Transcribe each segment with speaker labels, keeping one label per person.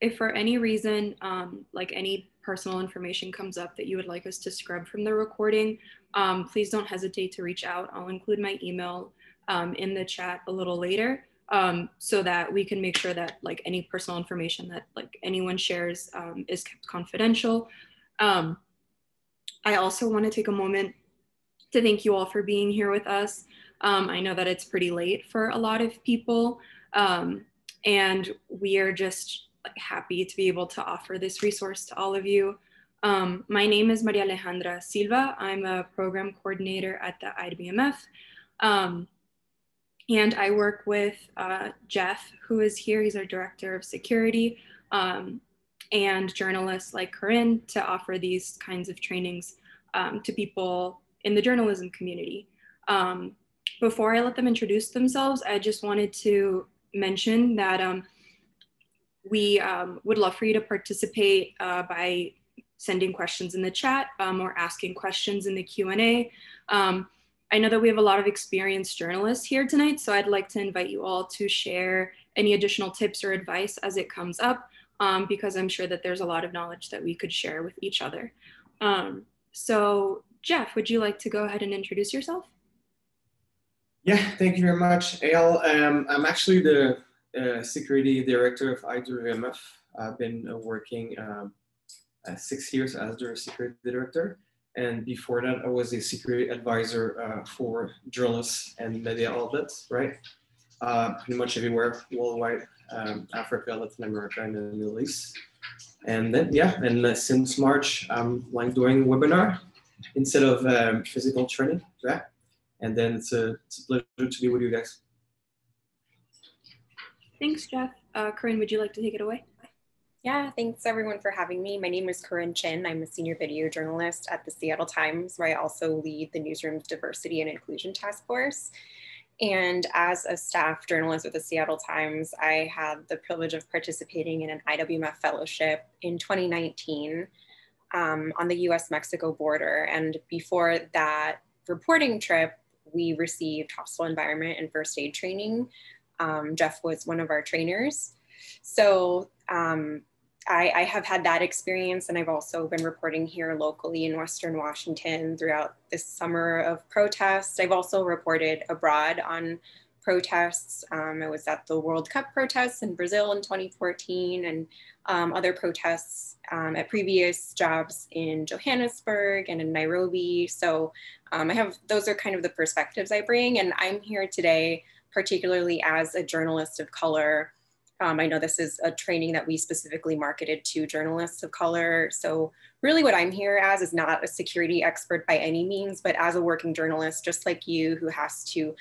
Speaker 1: if for any reason, um, like any personal information comes up that you would like us to scrub from the recording, um, please don't hesitate to reach out. I'll include my email um, in the chat a little later um, so that we can make sure that like any personal information that like anyone shares um, is kept confidential. Um, I also want to take a moment to thank you all for being here with us. I know that it's pretty late for a lot of people, and we are just like, happy to be able to offer this resource to all of you. Um, my name is Maria Alejandra Silva. I'm a program coordinator at the IWMF. Um, and I work with uh, Jeff, who is here. He's our director of security, um, and journalists like Corinne to offer these kinds of trainings um, to people in the journalism community. Um, before I let them introduce themselves, I just wanted to mention that um, we um, would love for you to participate uh, by sending questions in the chat um, or asking questions in the Q&A. Um, I know that we have a lot of experienced journalists here tonight, so I'd like to invite you all to share any additional tips or advice as it comes up, um, because I'm sure that there's a lot of knowledge that we could share with each other. Um, so Jeff, would you like to go ahead and introduce yourself?
Speaker 2: Yeah, thank you very much, Al. Um, I'm actually the uh, security director of IWMF. I've been uh, working um, uh, six years as their security director. And before that, I was a security advisor uh, for journalists and media outlets, right? Uh, pretty much everywhere, worldwide, um, Africa, Latin America, and the Middle East. And then, yeah, and since March, I'm like doing webinar instead of um, physical training, yeah. And then it's a, it's a pleasure to be with you guys.
Speaker 1: Thanks, Jeff. Uh, Corinne, would you like to take it away?
Speaker 3: Yeah, thanks everyone for having me. My name is Corinne Chin. I'm a senior video journalist at the Seattle Times, where I also lead the newsroom's diversity and inclusion task force. And as a staff journalist with the Seattle Times, I had the privilege of participating in an IWMF fellowship in 2019 um, on the US Mexico border. And before that reporting trip, we received hostile environment and first aid training. Um, Jeff was one of our trainers. So um, I, I, have had that experience, and I've also been reporting here locally in Western Washington throughout this summer of protests. I've also reported abroad on protests. Um, I was at the World Cup protests in Brazil in 2014 and um, other protests um, at previous jobs in Johannesburg and in Nairobi. So um, I have, those are kind of the perspectives I bring. And I'm here today, particularly as a journalist of color um, I know this is a training that we specifically marketed to journalists of color. So really what I'm here as is not a security expert by any means, but as a working journalist, just like you who has to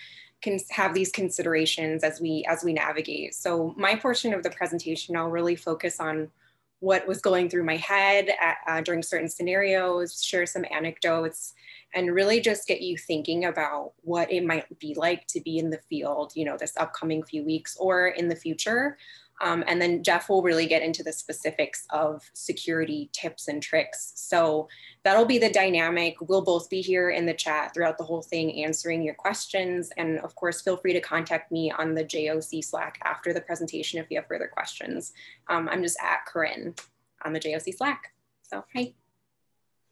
Speaker 3: have these considerations as we as we navigate. So my portion of the presentation, I'll really focus on what was going through my head at, uh, during certain scenarios, share some anecdotes, and really just get you thinking about what it might be like to be in the field, you know, this upcoming few weeks or in the future. Um, and then Jeff will really get into the specifics of security tips and tricks. So that'll be the dynamic. We'll both be here in the chat throughout the whole thing, answering your questions. And of course, feel free to contact me on the JOC Slack after the presentation if you have further questions. Um, I'm just at Corinne on the JOC Slack. So, hi.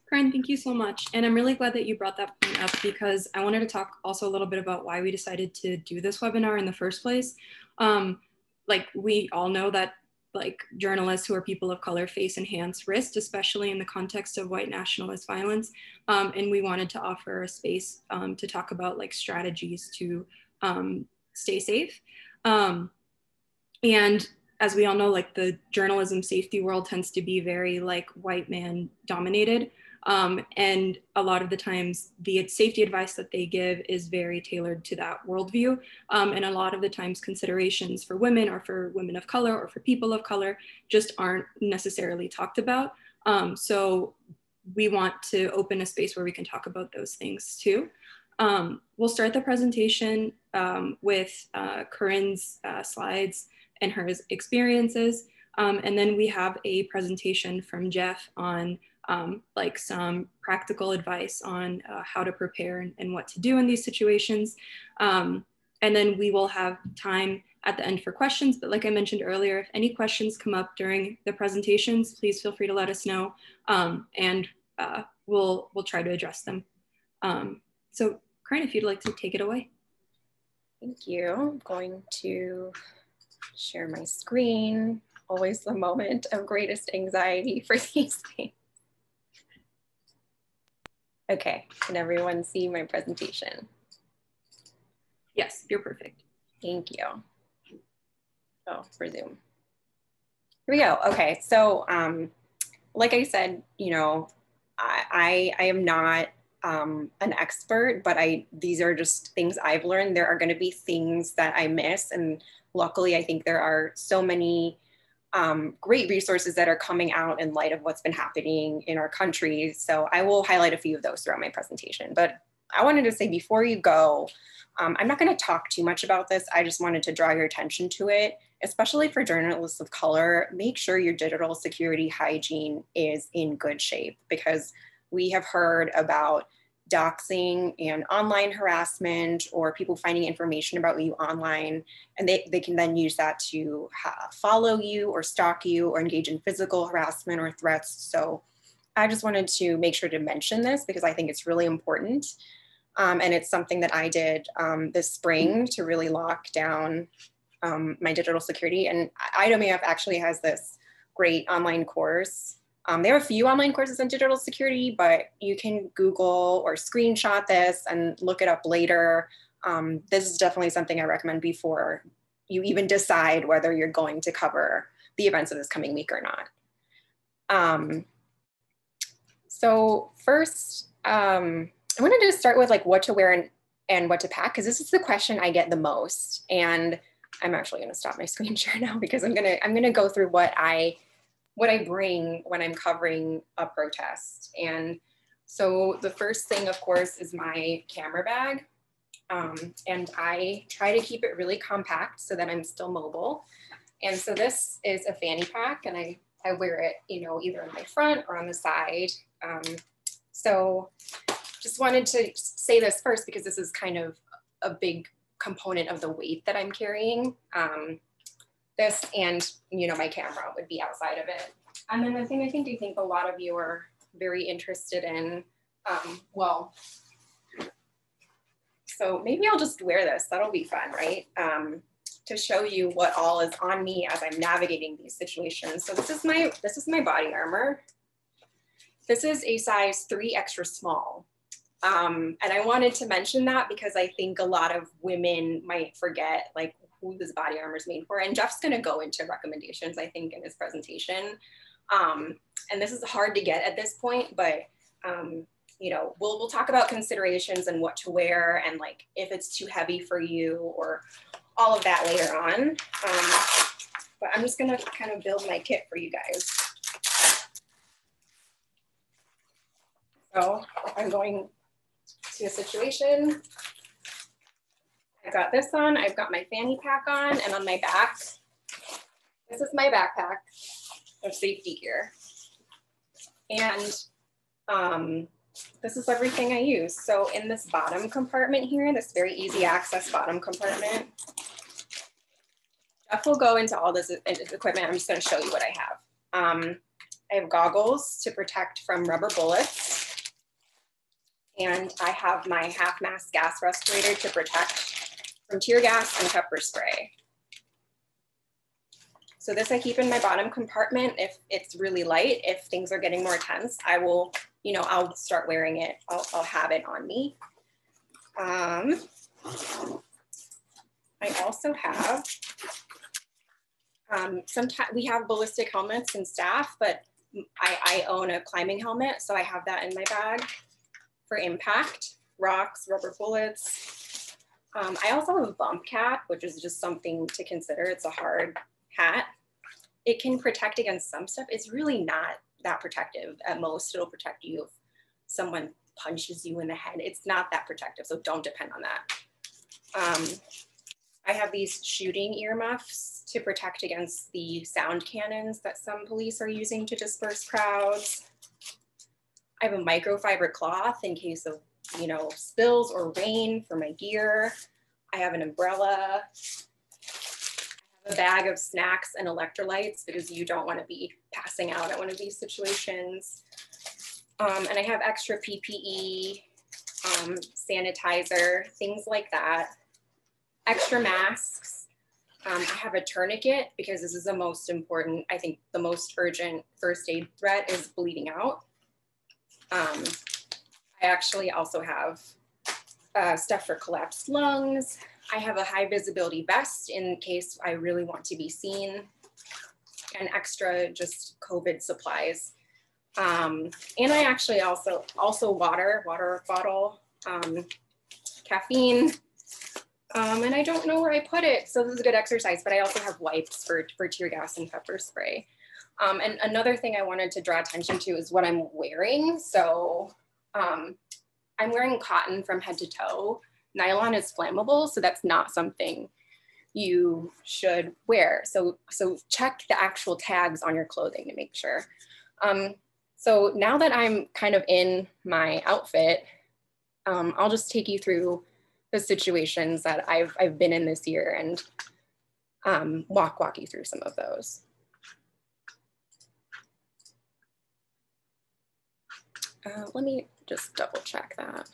Speaker 1: Corinne, thank you so much. And I'm really glad that you brought that point up because I wanted to talk also a little bit about why we decided to do this webinar in the first place. Um, like we all know that like journalists who are people of color face enhanced risk, especially in the context of white nationalist violence. Um, and we wanted to offer a space um, to talk about like strategies to um, stay safe. Um, and as we all know, like the journalism safety world tends to be very like white man dominated. Um, and a lot of the times, the safety advice that they give is very tailored to that worldview. Um, and a lot of the times, considerations for women or for women of color or for people of color just aren't necessarily talked about. Um, so we want to open a space where we can talk about those things too. Um, we'll start the presentation um, with uh, Corinne's uh, slides and her experiences. Um, and then we have a presentation from Jeff on um, like some practical advice on uh, how to prepare and, and, what to do in these situations. Um, and then we will have time at the end for questions. But like I mentioned earlier, if any questions come up during the presentations, please feel free to let us know um, and uh, we'll, we'll try to address them. Um, so Corinne, if you'd like to take it away.
Speaker 3: Thank you. I'm going to share my screen. Always the moment of greatest anxiety for these things. Okay, can everyone see my presentation?
Speaker 1: Yes, you're perfect.
Speaker 3: Thank you. Oh, for Zoom. Here we go. Okay, so um, like I said, you know, I, I, I am not um, an expert, but I these are just things I've learned. There are going to be things that I miss, and luckily, I think there are so many um, great resources that are coming out in light of what's been happening in our country. So I will highlight a few of those throughout my presentation. But I wanted to say before you go, um, I'm not going to talk too much about this. I just wanted to draw your attention to it, especially for journalists of color. Make sure your digital security hygiene is in good shape because we have heard about doxing and online harassment or people finding information about you online. And they, they can then use that to follow you or stalk you or engage in physical harassment or threats. So i just wanted to make sure to mention this because i think it's really important. Um, and it's something that i did um, this spring to really lock down um, my digital security. And IWMF actually has this great online course um, there are a few online courses on digital security, but you can Google or screenshot this and look it up later. Um, this is definitely something I recommend before you even decide whether you're going to cover the events of this coming week or not. Um, so first, um, I wanted to start with like what to wear and, and what to pack, because this is the question I get the most. And I'm actually gonna stop my screen share now because I'm gonna, I'm gonna go through what I what I bring when I'm covering a protest. And so the first thing, of course, is my camera bag. Um, and I try to keep it really compact so that I'm still mobile. And so this is a fanny pack and I, I wear it, you know, either on my front or on the side. Um, so just wanted to say this first because this is kind of a big component of the weight that I'm carrying. Um, this and you know my camera would be outside of it. And then the thing I think I think a lot of you are very interested in, um, well, so maybe I'll just wear this. That'll be fun, right? Um, to show you what all is on me as I'm navigating these situations. So this is my this is my body armor. This is a size three extra small. Um, and I wanted to mention that because I think a lot of women might forget like who this body armor is made for. And Jeff's going to go into recommendations, I think, in his presentation. Um, and this is hard to get at this point, but um, you know, we'll we'll talk about considerations and what to wear and like if it's too heavy for you or all of that later on. Um, but I'm just gonna kind of build my kit for you guys. So I'm going to a situation, I've got this on, I've got my fanny pack on, and on my back, this is my backpack of safety gear. And um, this is everything I use. So in this bottom compartment here, this very easy access bottom compartment, Jeff will go into all this equipment. I'm just gonna show you what I have. Um, I have goggles to protect from rubber bullets. And I have my half mask gas respirator to protect from tear gas and pepper spray. So this I keep in my bottom compartment. If it's really light, if things are getting more tense, I will, you know, I'll start wearing it. I'll, I'll have it on me. Um, I also have, um, sometimes we have ballistic helmets and staff, but I, I own a climbing helmet. So I have that in my bag for impact, rocks, rubber bullets, um, I also have a bump cap, which is just something to consider. It's a hard hat. It can protect against some stuff. It's really not that protective. At most, it'll protect you if someone punches you in the head. It's not that protective, so don't depend on that. Um, I have these shooting earmuffs to protect against the sound cannons that some police are using to disperse crowds. I have a microfiber cloth in case of you know, spills or rain for my gear. I have an umbrella. I have a bag of snacks and electrolytes because you don't want to be passing out at one of these situations. Um, and I have extra PPE, um, sanitizer, things like that. Extra masks. Um, I have a tourniquet because this is the most important, I think the most urgent first aid threat is bleeding out. I actually also have uh, stuff for collapsed lungs. I have a high visibility vest in case I really want to be seen and extra just COVID supplies. Um, and I actually also, also water, water bottle, um, caffeine, um, and I don't know where I put it. So this is a good exercise, but I also have wipes for, for tear gas and pepper spray. Um, and another thing I wanted to draw attention to is what I'm wearing. So um, I'm wearing cotton from head to toe. Nylon is flammable, so that's not something you should wear. So, so check the actual tags on your clothing to make sure. Um, so now that I'm kind of in my outfit, um, I'll just take you through the situations that I've, I've been in this year and um, walk, walk you through some of those. Uh, let me just double check that.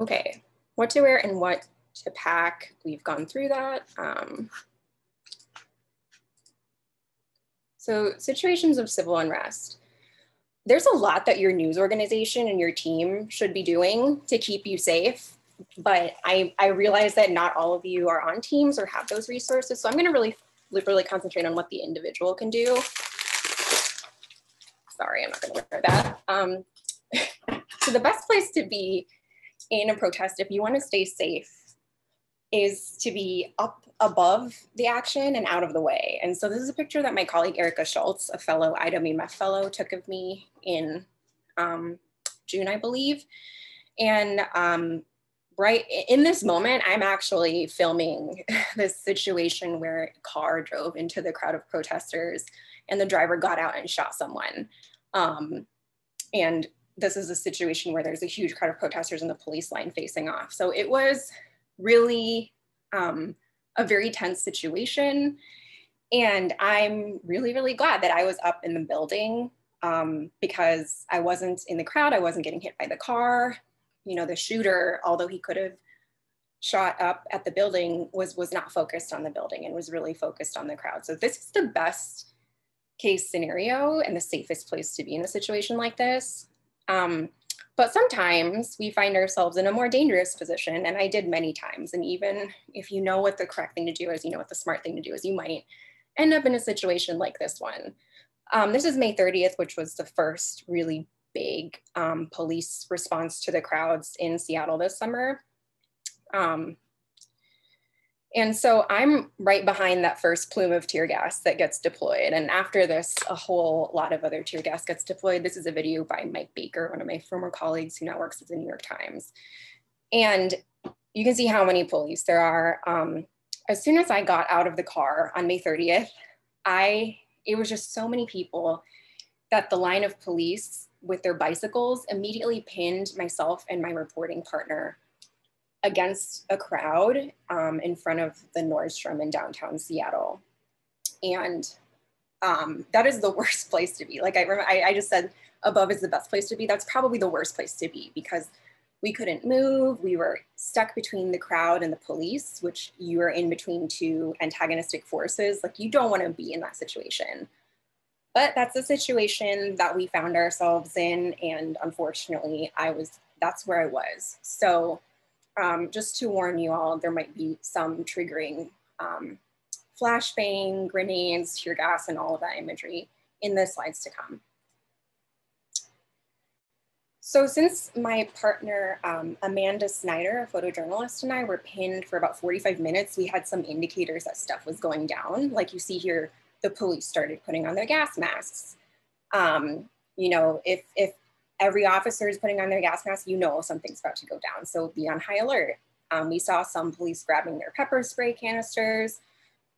Speaker 3: Okay, what to wear and what to pack. We've gone through that. Um, so situations of civil unrest. There's a lot that your news organization and your team should be doing to keep you safe. But I, I realize that not all of you are on teams or have those resources. So I'm gonna really, really concentrate on what the individual can do. Sorry, I'm not gonna wear that. Um, so the best place to be in a protest, if you want to stay safe, is to be up above the action and out of the way. And so this is a picture that my colleague Erika Schultz, a fellow IWMF fellow, took of me in um, June, I believe. And um, right in this moment, I'm actually filming this situation where a car drove into the crowd of protesters and the driver got out and shot someone. Um, and this is a situation where there's a huge crowd of protesters and the police line facing off. So it was really um, a very tense situation. And I'm really, really glad that I was up in the building um, because I wasn't in the crowd. I wasn't getting hit by the car. You know, the shooter, although he could have shot up at the building, was was not focused on the building and was really focused on the crowd. So this is the best case scenario and the safest place to be in a situation like this. Um, but sometimes we find ourselves in a more dangerous position, and I did many times. And even if you know what the correct thing to do is, you know what the smart thing to do is, you might end up in a situation like this one. Um, this is May 30th, which was the first really big um, police response to the crowds in Seattle this summer. Um, and so I'm right behind that first plume of tear gas that gets deployed. And after this, a whole lot of other tear gas gets deployed. This is a video by Mike Baker, one of my former colleagues who now works at the New York Times. And you can see how many police there are. Um, as soon as I got out of the car on May 30th, I it was just so many people that the line of police with their bicycles immediately pinned myself and my reporting partner against a crowd um, in front of the Nordstrom in downtown Seattle. And um, that is the worst place to be. Like I, I, I just said above is the best place to be. That's probably the worst place to be because we couldn't move. We were stuck between the crowd and the police, which you are in between two antagonistic forces. Like you don't want to be in that situation. But that's the situation that we found ourselves in. And unfortunately, I was, that's where I was. So um, just to warn you all, there might be some triggering um, flashbang, grenades, tear gas, and all of that imagery in the slides to come. So since my partner, um, Amanda Snyder, a photojournalist, and I were pinned for about 45 minutes, we had some indicators that stuff was going down. Like you see here, the police started putting on their gas masks. Um, you know, if, if every officer is putting on their gas mask, you know something's about to go down. So be on high alert. Um, we saw some police grabbing their pepper spray canisters.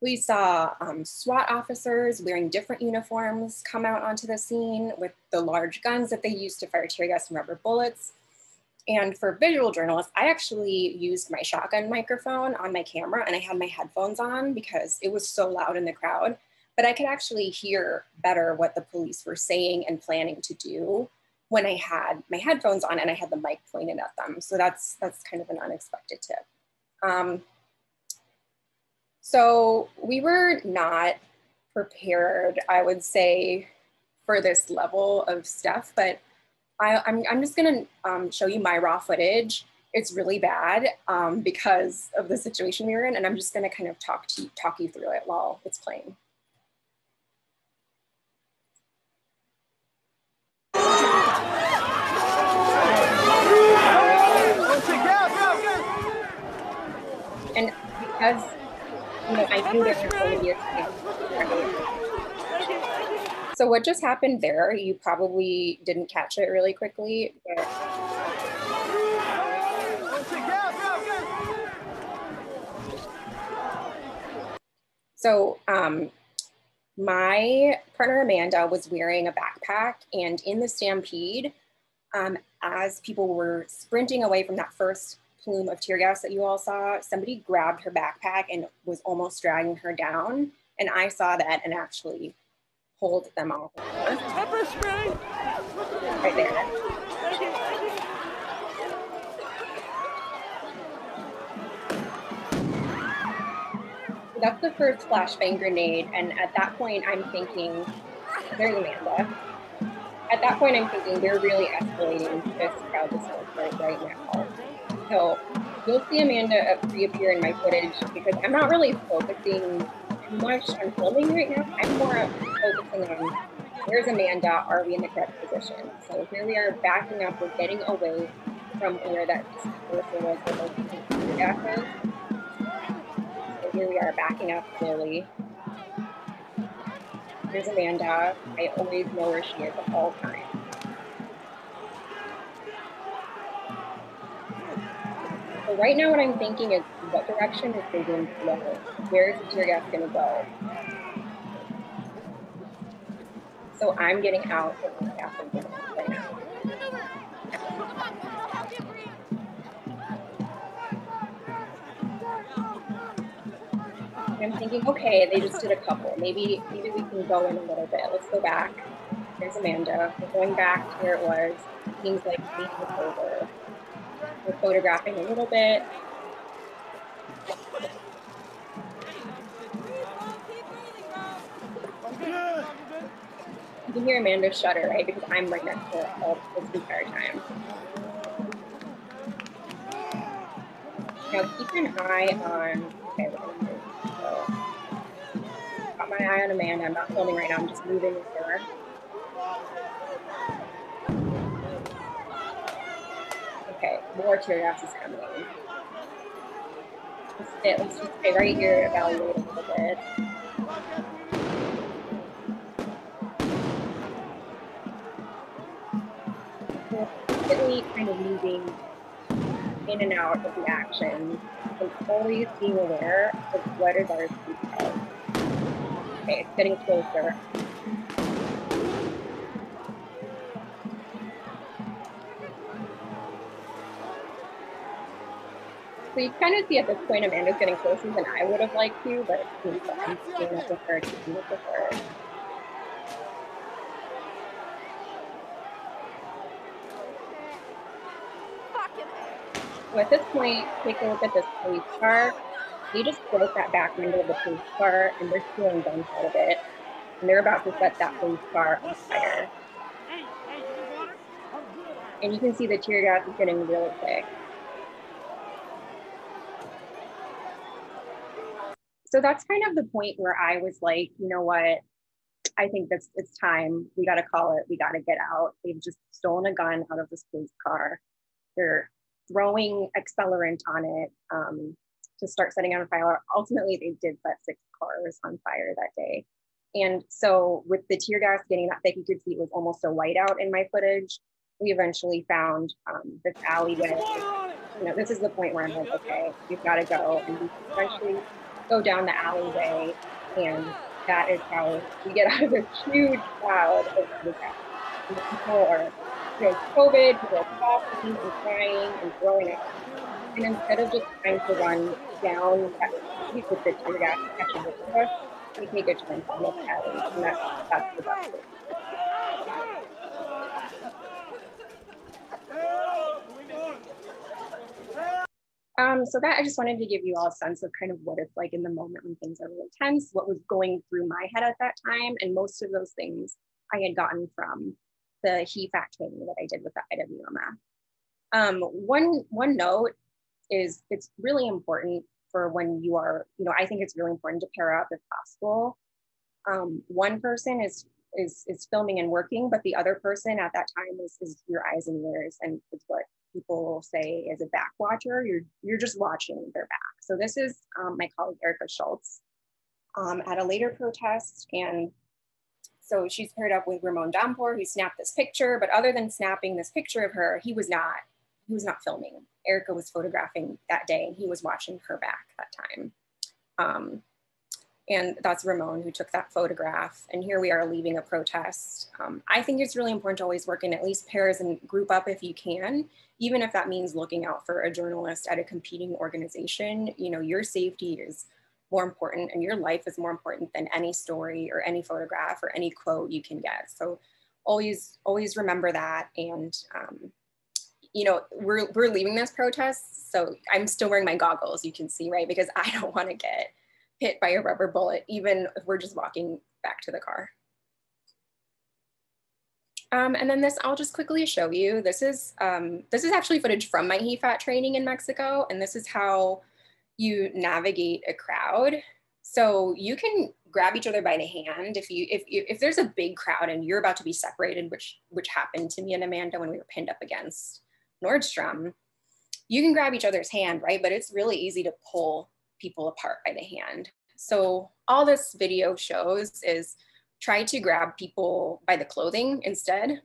Speaker 3: We saw um, SWAT officers wearing different uniforms come out onto the scene with the large guns that they use to fire tear gas and rubber bullets. and for visual journalists, I actually used my shotgun microphone on my camera and I had my headphones on because it was so loud in the crowd. But I could actually hear better what the police were saying and planning to do when I had my headphones on and I had the mic pointed at them. So that's that's kind of an unexpected tip. Um, so we were not prepared, I would say, for this level of stuff, but I, am I'm, I'm just gonna um, show you my raw footage. It's really bad um, because of the situation we were in, and I'm just gonna kind of talk to talk you through it while it's playing. And because you know, I knew to so what just happened there, you probably didn't catch it really quickly. But... So um, my partner Amanda was wearing a backpack and in the stampede, um, as people were sprinting away from that first plume of tear gas that you all saw, somebody grabbed her backpack and was almost dragging her down. And I saw that and actually pulled them all. Pepper spray. Right there. That's the first flashbang grenade, and at that point, I'm thinking, there's Amanda. At that point, I'm thinking they're really escalating this crowd this right now. So you'll see Amanda reappear in my footage because I'm not really focusing much on filming right now. I'm more focusing on where's Amanda? Are we in the correct position? So here we are backing up. We're getting away from where that person was gases. So here we are backing up slowly. Here's Amanda. I always know where she is at all times. So right now what I'm thinking is what direction is the wind blowing? Where is the tear gas going to go? So I'm getting out of the gas right now. I'm thinking, okay, they just did a couple. Maybe maybe we can go in a little bit. Let's go back. There's Amanda. We're going back to where it was. Seems like we over. We're photographing a little bit. You can hear Amanda shudder, right? Because I'm right next to her all this entire time. Now keep an eye on, okay. So, got my eye on Amanda. I'm not filming right now, I'm just moving with her. Okay, more is coming. Let's, stay, let's just stay right here, evaluate a little bit. Constantly kind of moving in and out of the action and always being aware of what is our spot. Okay, it's getting closer. So you kind of see at this point Amanda's getting closer than I would have liked to, but it's being up with her, keeping up with her. So at this point, take a look at this police car. They just broke that back window of the police car and they're stealing guns out of it. And they're about to set that police car on fire. And you can see the tear gas is getting really thick. So that's kind of the point where I was like, you know what? I think that's it's time. We got to call it. We got to get out. They've just stolen a gun out of this police car. They're throwing accelerant on it um, to start setting on fire. Ultimately, they did set six cars on fire that day. And so, with the tear gas getting that thick, you could see it was almost a whiteout in my footage. We eventually found um, this alleyway. You know, this is the point where I'm like, okay, we've got to go. And we eventually go down the alleyway, and that is how we get out of this huge cloud of the, the people are you know, COVID, people are coughing and crying and throwing up. And instead of just trying to run down with the tear gas catching us, we take a turn to the it, and that's, that's the best way. Um, so that I just wanted to give you all a sense of kind of what it's like in the moment when things are really tense, what was going through my head at that time. And most of those things I had gotten from the HEFAT training that I did with the IWMF. Um, one, one note is it's really important for when you are, you know, I think it's really important to pair up if possible. Um, one person is is is filming and working, but the other person at that time is, is your eyes and ears and it's what people say is a back watcher, you're, you're just watching their back. So this is um, my colleague Erika Schultz um, at a later protest. And so she's paired up with Ramon Dompor, who snapped this picture, but other than snapping this picture of her, he was not, he was not filming. Erika was photographing that day and he was watching her back that time. Um, and that's Ramon who took that photograph. And here we are leaving a protest. Um, I think it's really important to always work in at least pairs and group up if you can, even if that means looking out for a journalist at a competing organization. You know, your safety is more important and your life is more important than any story or any photograph or any quote you can get. So always, always remember that. And, um, you know, we're, we're leaving this protest. So I'm still wearing my goggles, you can see, right? Because I don't want to get hit by a rubber bullet, even if we're just walking back to the car. Um, and then this, I'll just quickly show you. This is, um, this is actually footage from my HEFAT training in Mexico. And this is how you navigate a crowd. So you can grab each other by the hand. If you, if, if there's a big crowd and you're about to be separated, which, which happened to me and Amanda when we were pinned up against Nordstrom, you can grab each other's hand, right? But it's really easy to pull people apart by the hand. So all this video shows is try to grab people by the clothing instead.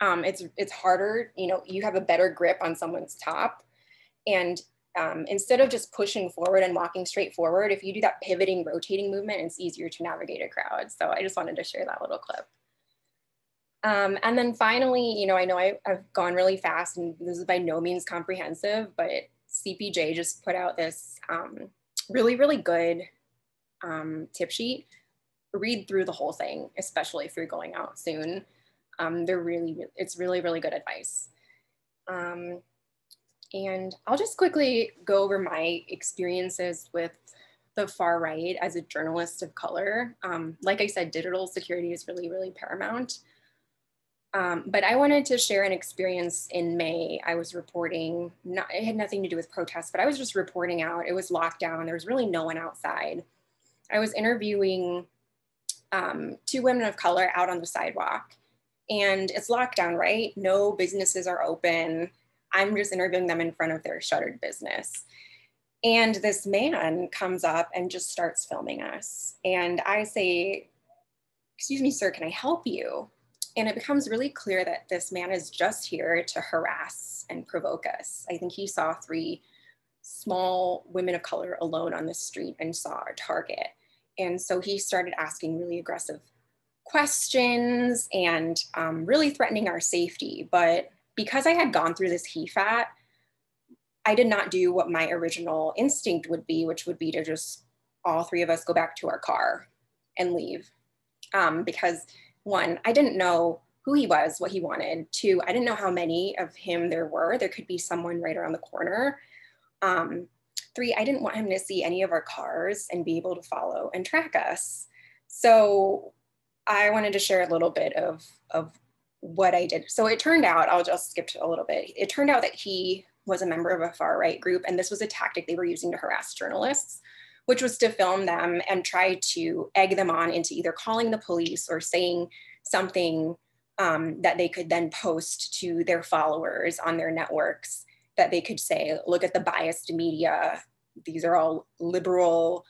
Speaker 3: Um, it's, it's harder, you know, you have a better grip on someone's top. And um, instead of just pushing forward and walking straight forward, if you do that pivoting, rotating movement, it's easier to navigate a crowd. So I just wanted to share that little clip. Um, and then finally, you know, I know I, have gone really fast and this is by no means comprehensive, but CPJ just put out this um, really, really good um, tip sheet. Read through the whole thing, especially if you're going out soon. Um, they're really, it's really, really good advice. Um, and I'll just quickly go over my experiences with the far right as a journalist of color. Um, like I said, digital security is really, really paramount. Um, but I wanted to share an experience in May. I was reporting, not, it had nothing to do with protests, but I was just reporting out. It was lockdown. There was really no one outside. I was interviewing um, two women of color out on the sidewalk. And it's lockdown, right? No businesses are open. I'm just interviewing them in front of their shuttered business. And this man comes up and just starts filming us. And I say, Excuse me, sir, can I help you? And it becomes really clear that this man is just here to harass and provoke us. I think he saw three small women of color alone on the street and saw our target. And so he started asking really aggressive questions and um, really threatening our safety. But because I had gone through this HEFAT, I did not do what my original instinct would be, which would be to just all three of us go back to our car and leave. Um, because one, I didn't know who he was, what he wanted. Two, I didn't know how many of him there were. There could be someone right around the corner. Um, three, I didn't want him to see any of our cars and be able to follow and track us. So I wanted to share a little bit of, of what I did. So it turned out, I'll just skip a little bit. It turned out that he was a member of a far right group, and this was a tactic they were using to harass journalists which was to film them and try to egg them on into either calling the police or saying something um, that they could then post to their followers on their networks that they could say, look at the biased media. These are all liberal,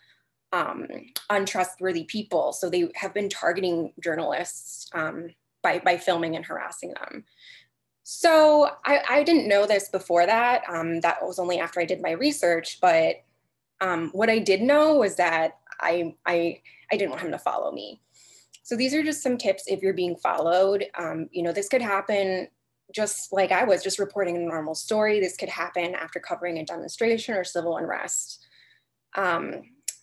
Speaker 3: um, untrustworthy people. So they have been targeting journalists um, by, by filming and harassing them. So I, I didn't know this before that. Um, that was only after I did my research, but um, what I did know was that I, I, I didn't want him to follow me. So these are just some tips if you're being followed. Um, you know, this could happen just like I was, just reporting a normal story. This could happen after covering a demonstration or civil unrest. Um,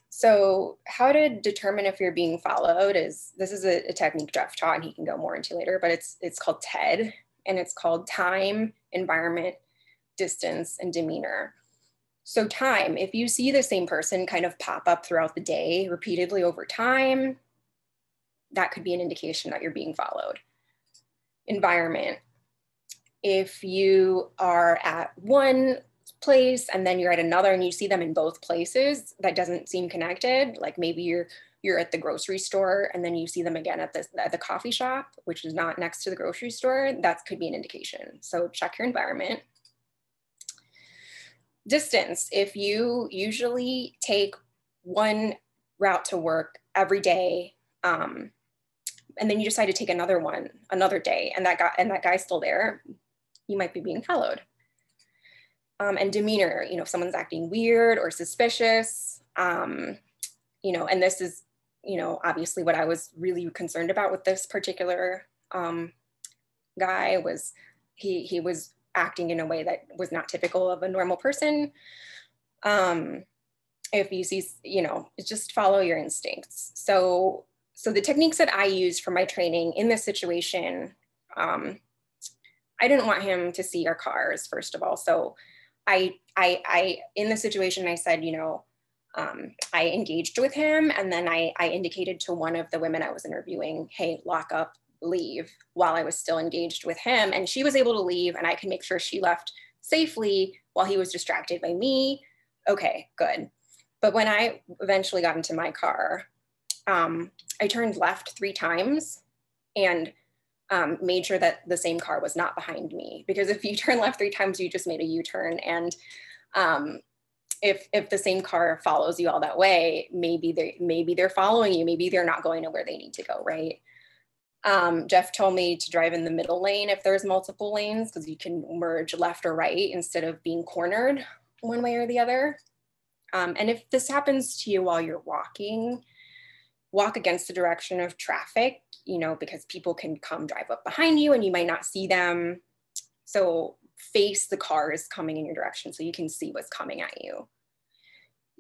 Speaker 3: so how to determine if you're being followed is, this is a, a technique Jeff taught and he can go more into later, but it's, it's called TED and it's called time, environment, distance, and demeanor. So time, if you see the same person kind of pop up throughout the day repeatedly over time, that could be an indication that you're being followed. Environment, if you are at one place and then you're at another and you see them in both places, that doesn't seem connected. Like maybe you're you're at the grocery store and then you see them again at the, at the coffee shop, which is not next to the grocery store, that could be an indication. So check your environment. Distance, if you usually take one route to work every day, um, and then you decide to take another one another day, and that guy and that guy's still there, you might be being followed. Um, and demeanor, you know, if someone's acting weird or suspicious, um, you know, and this is, you know, obviously what I was really concerned about with this particular um, guy was he he was acting in a way that was not typical of a normal person. Um, if you see, you know, just follow your instincts. So, so the techniques that I used for my training in this situation, um, I didn't want him to see our cars, first of all. So I, I, I, in the situation, I said, you know, um, I engaged with him and then I, I indicated to one of the women I was interviewing, hey, lock up, leave while I was still engaged with him. And she was able to leave and I could make sure she left safely while he was distracted by me. Okay, good. But when I eventually got into my car, um, I turned left three times and um, made sure that the same car was not behind me. Because if you turn left three times, you just made a U-turn. And um, if if the same car follows you all that way, maybe they maybe they're following you. Maybe they're not going to where they need to go, right? Um, Jeff told me to drive in the middle lane if there's multiple lanes because you can merge left or right instead of being cornered one way or the other. Um, and if this happens to you while you're walking, walk against the direction of traffic, you know, because people can come drive up behind you and you might not see them. So face the cars coming in your direction so you can see what's coming at you.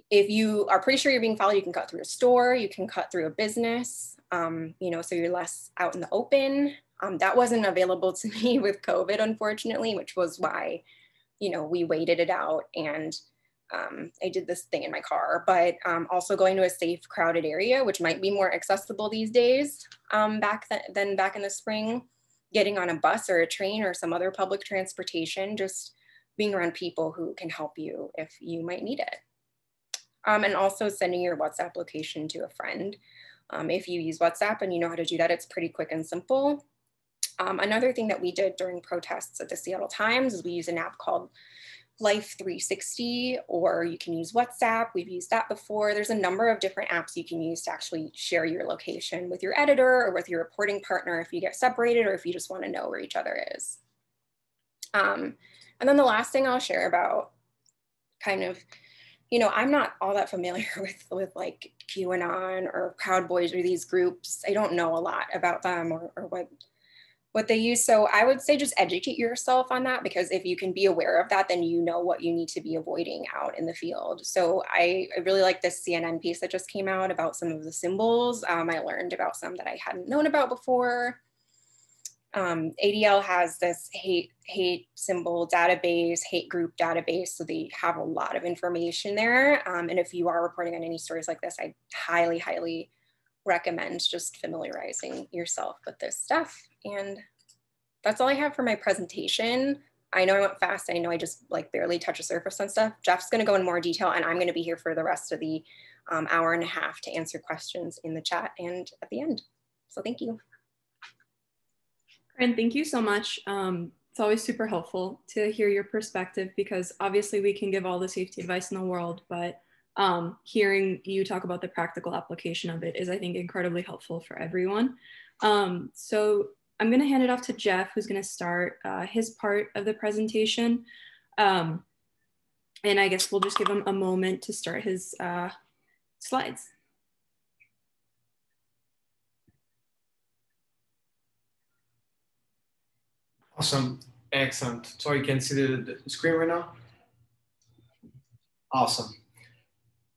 Speaker 3: If you are pretty sure you're being followed, you can cut through a store, you can cut through a business, um, you know, so you're less out in the open. Um, that wasn't available to me with COVID, unfortunately, which was why, you know, we waited it out and um, I did this thing in my car, but um, also going to a safe, crowded area, which might be more accessible these days um, back th than back in the spring. Getting on a bus or a train or some other public transportation, just being around people who can help you if you might need it. Um, and also sending your WhatsApp location to a friend. Um, if you use WhatsApp and you know how to do that, it's pretty quick and simple. Um, another thing that we did during protests at the Seattle Times is we use an app called Life 360, or you can use WhatsApp. We've used that before. There's a number of different apps you can use to actually share your location with your editor or with your reporting partner if you get separated or if you just want to know where each other is. Um, and then the last thing I'll share about kind of, you know, I'm not all that familiar with, with like QAnon or Proud Boys or these groups. I don't know a lot about them or, or what what they use. So I would say just educate yourself on that because if you can be aware of that, then you know what you need to be avoiding out in the field. So I, I really like this CNN piece that just came out about some of the symbols. Um, I learned about some that I hadn't known about before. Um, ADL has this hate hate symbol database, hate group database, so they have a lot of information there. Um, and if you are reporting on any stories like this, I highly, highly recommend just familiarizing yourself with this stuff. And that's all I have for my presentation. I know I went fast. I know I just like barely touched the surface on stuff. Jeff's gonna go in more detail and I'm gonna be here for the rest of the um, hour and a half to answer questions in the chat and at the end. So thank you.
Speaker 1: And thank you so much. Um, it's always super helpful to hear your perspective because obviously we can give all the safety advice in the world, but um, hearing you talk about the practical application of it is, I think, incredibly helpful for everyone. Um, so I'm going to hand it off to Jeff, who's going to start uh, his part of the presentation. Um, and I guess we'll just give him a moment to start his uh, slides.
Speaker 4: Awesome.
Speaker 2: Excellent. So you can see the, the screen right now? Awesome.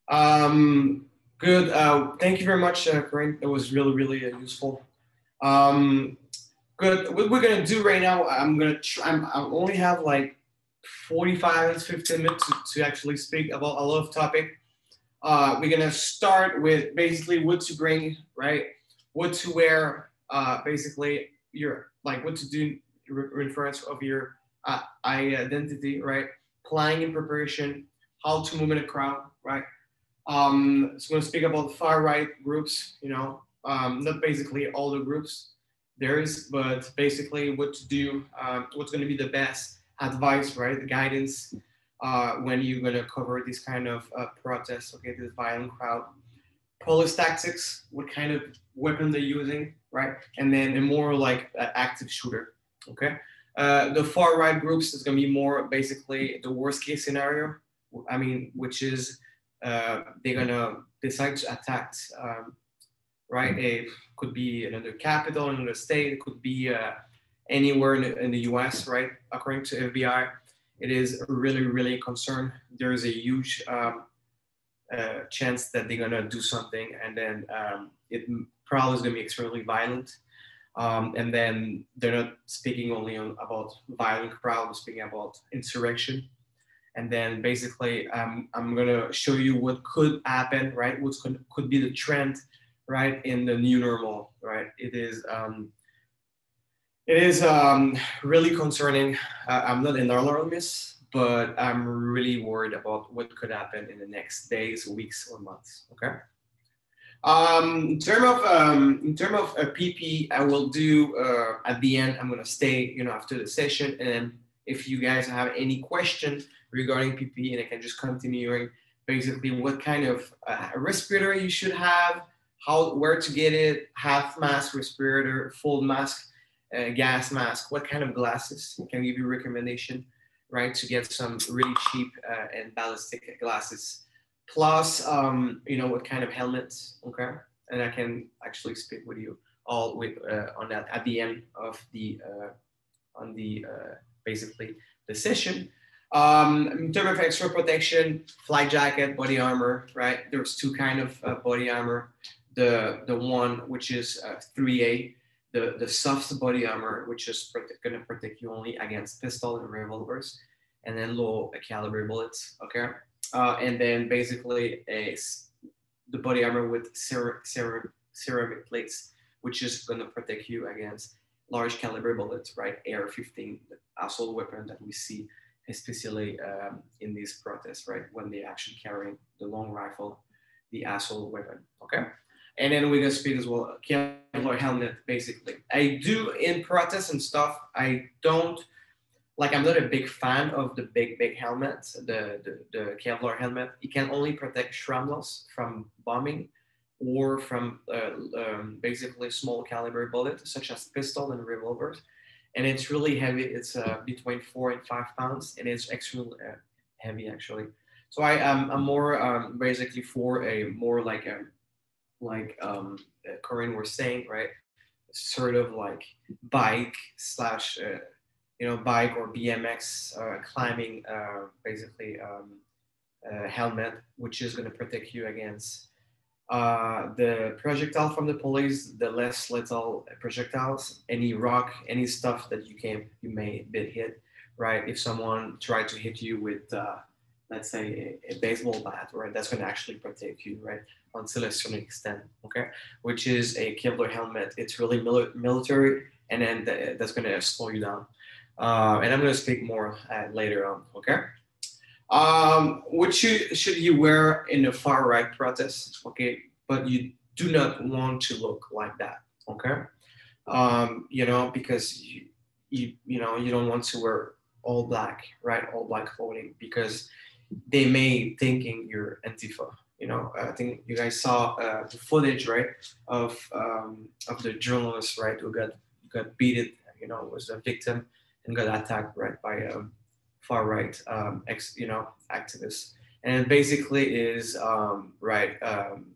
Speaker 2: Um, good. Uh, thank you very much, uh, Corinne. It was really, really uh, useful. Um, good. What we're gonna do right now, I'm gonna try. I'm, I only have like 45 minutes, 15 minutes to, to actually speak about a lot of topic. Uh, we're gonna start with basically what to bring, right? What to wear, uh, basically your like what to do reference of your uh, identity, right? Planning and preparation, how to move in a crowd, right? Um, so I'm gonna speak about far right groups, you know, um, not basically all the groups there is, but basically what to do, um, what's gonna be the best advice, right? The guidance uh, when you're gonna cover this kind of uh, protests, okay, this violent crowd. Police tactics, what kind of weapon they're using, right? And then a more like uh, active shooter, okay? Uh, the far right groups is gonna be more basically the worst case scenario. I mean, which is uh, they're gonna decide to attack, um, right? It could be another capital, another state. It could be uh, anywhere in the, in the, U.S. Right? According to FBI, it is really, really concerned. There is a huge um, uh, chance that they're gonna do something, and then um, it probably is gonna be extremely violent. Um, and then they're not speaking only on, about violent crowd, speaking about insurrection. And then basically, um, I'm gonna show you what could happen, right? What could, could be the trend, right, in the new normal, right? It is, um, it is um, really concerning. Uh, I'm not an alarmist, but I'm really worried about what could happen in the next days, weeks, or months. Okay. Um, in term of um, in term of a PP, I will do uh, at the end. I'm gonna stay, you know, after the session, and if you guys have any question regarding PP, and I can just continuing basically what kind of uh, respirator you should have, how where to get it, half mask respirator, full mask, uh, gas mask, what kind of glasses can give you recommendation, right, to get some really cheap uh, and ballistic glasses plus um, you know what kind of helmets okay? And i can actually speak with you all with uh, on that at the end of the uh, on the uh, basically the session. Um, in terms of extra protection flight jacket body armor right? There's two kind of uh, body armor. The the one which is 3a uh, the the soft body armor which is going to protect you only against pistol and revolvers and then low caliber bullets okay uh, and then basically a, the body armor with ceramic, ceramic plates, which is going to protect you against large caliber bullets, right? AR-15, the assault weapon that we see, especially um, in these protests, right? When they actually carrying the long rifle, the assault weapon, okay? And then we're gonna speak as well, Kevlar helmet, basically. I do in protests and stuff, I don't like I'm not a big fan of the big big helmets, the the, the Kevlar helmet. It can only protect shrapnels from bombing or from uh, um, basically small caliber bullets such as pistol and revolvers. And it's really heavy. It's uh, between four and five pounds, and it's extremely uh, heavy actually. So I am I'm more um, basically for a more like a like um, Corinne was saying, right? Sort of like bike slash uh, you know, bike or BMX uh, climbing, uh, basically um, uh, helmet, which is going to protect you against uh, the projectile from the police, the less lethal projectiles, any rock, any stuff that you can you may be hit, right? If someone tried to hit you with, uh, let's say, a, baseball bat, right, that's going to actually protect you, right, until a certain extent, okay? Which is a Kevlar helmet. It's really mili- military, and then th- that's going to slow you down. Uh, and I'm going to speak more uh, later on. Okay. Um, what should should you wear in a far right protest? Okay, but you do not want to look like that. Okay. Um, you know because you, you you know you don't want to wear all black, right? All black clothing because they may thinking you're Antifa. You know, I think you guys saw uh, the footage, right, of um, of the journalist, right, who got got beaten. You know, was a victim and got attacked right by um, far right um, ex, you know activists and basically is um, right um,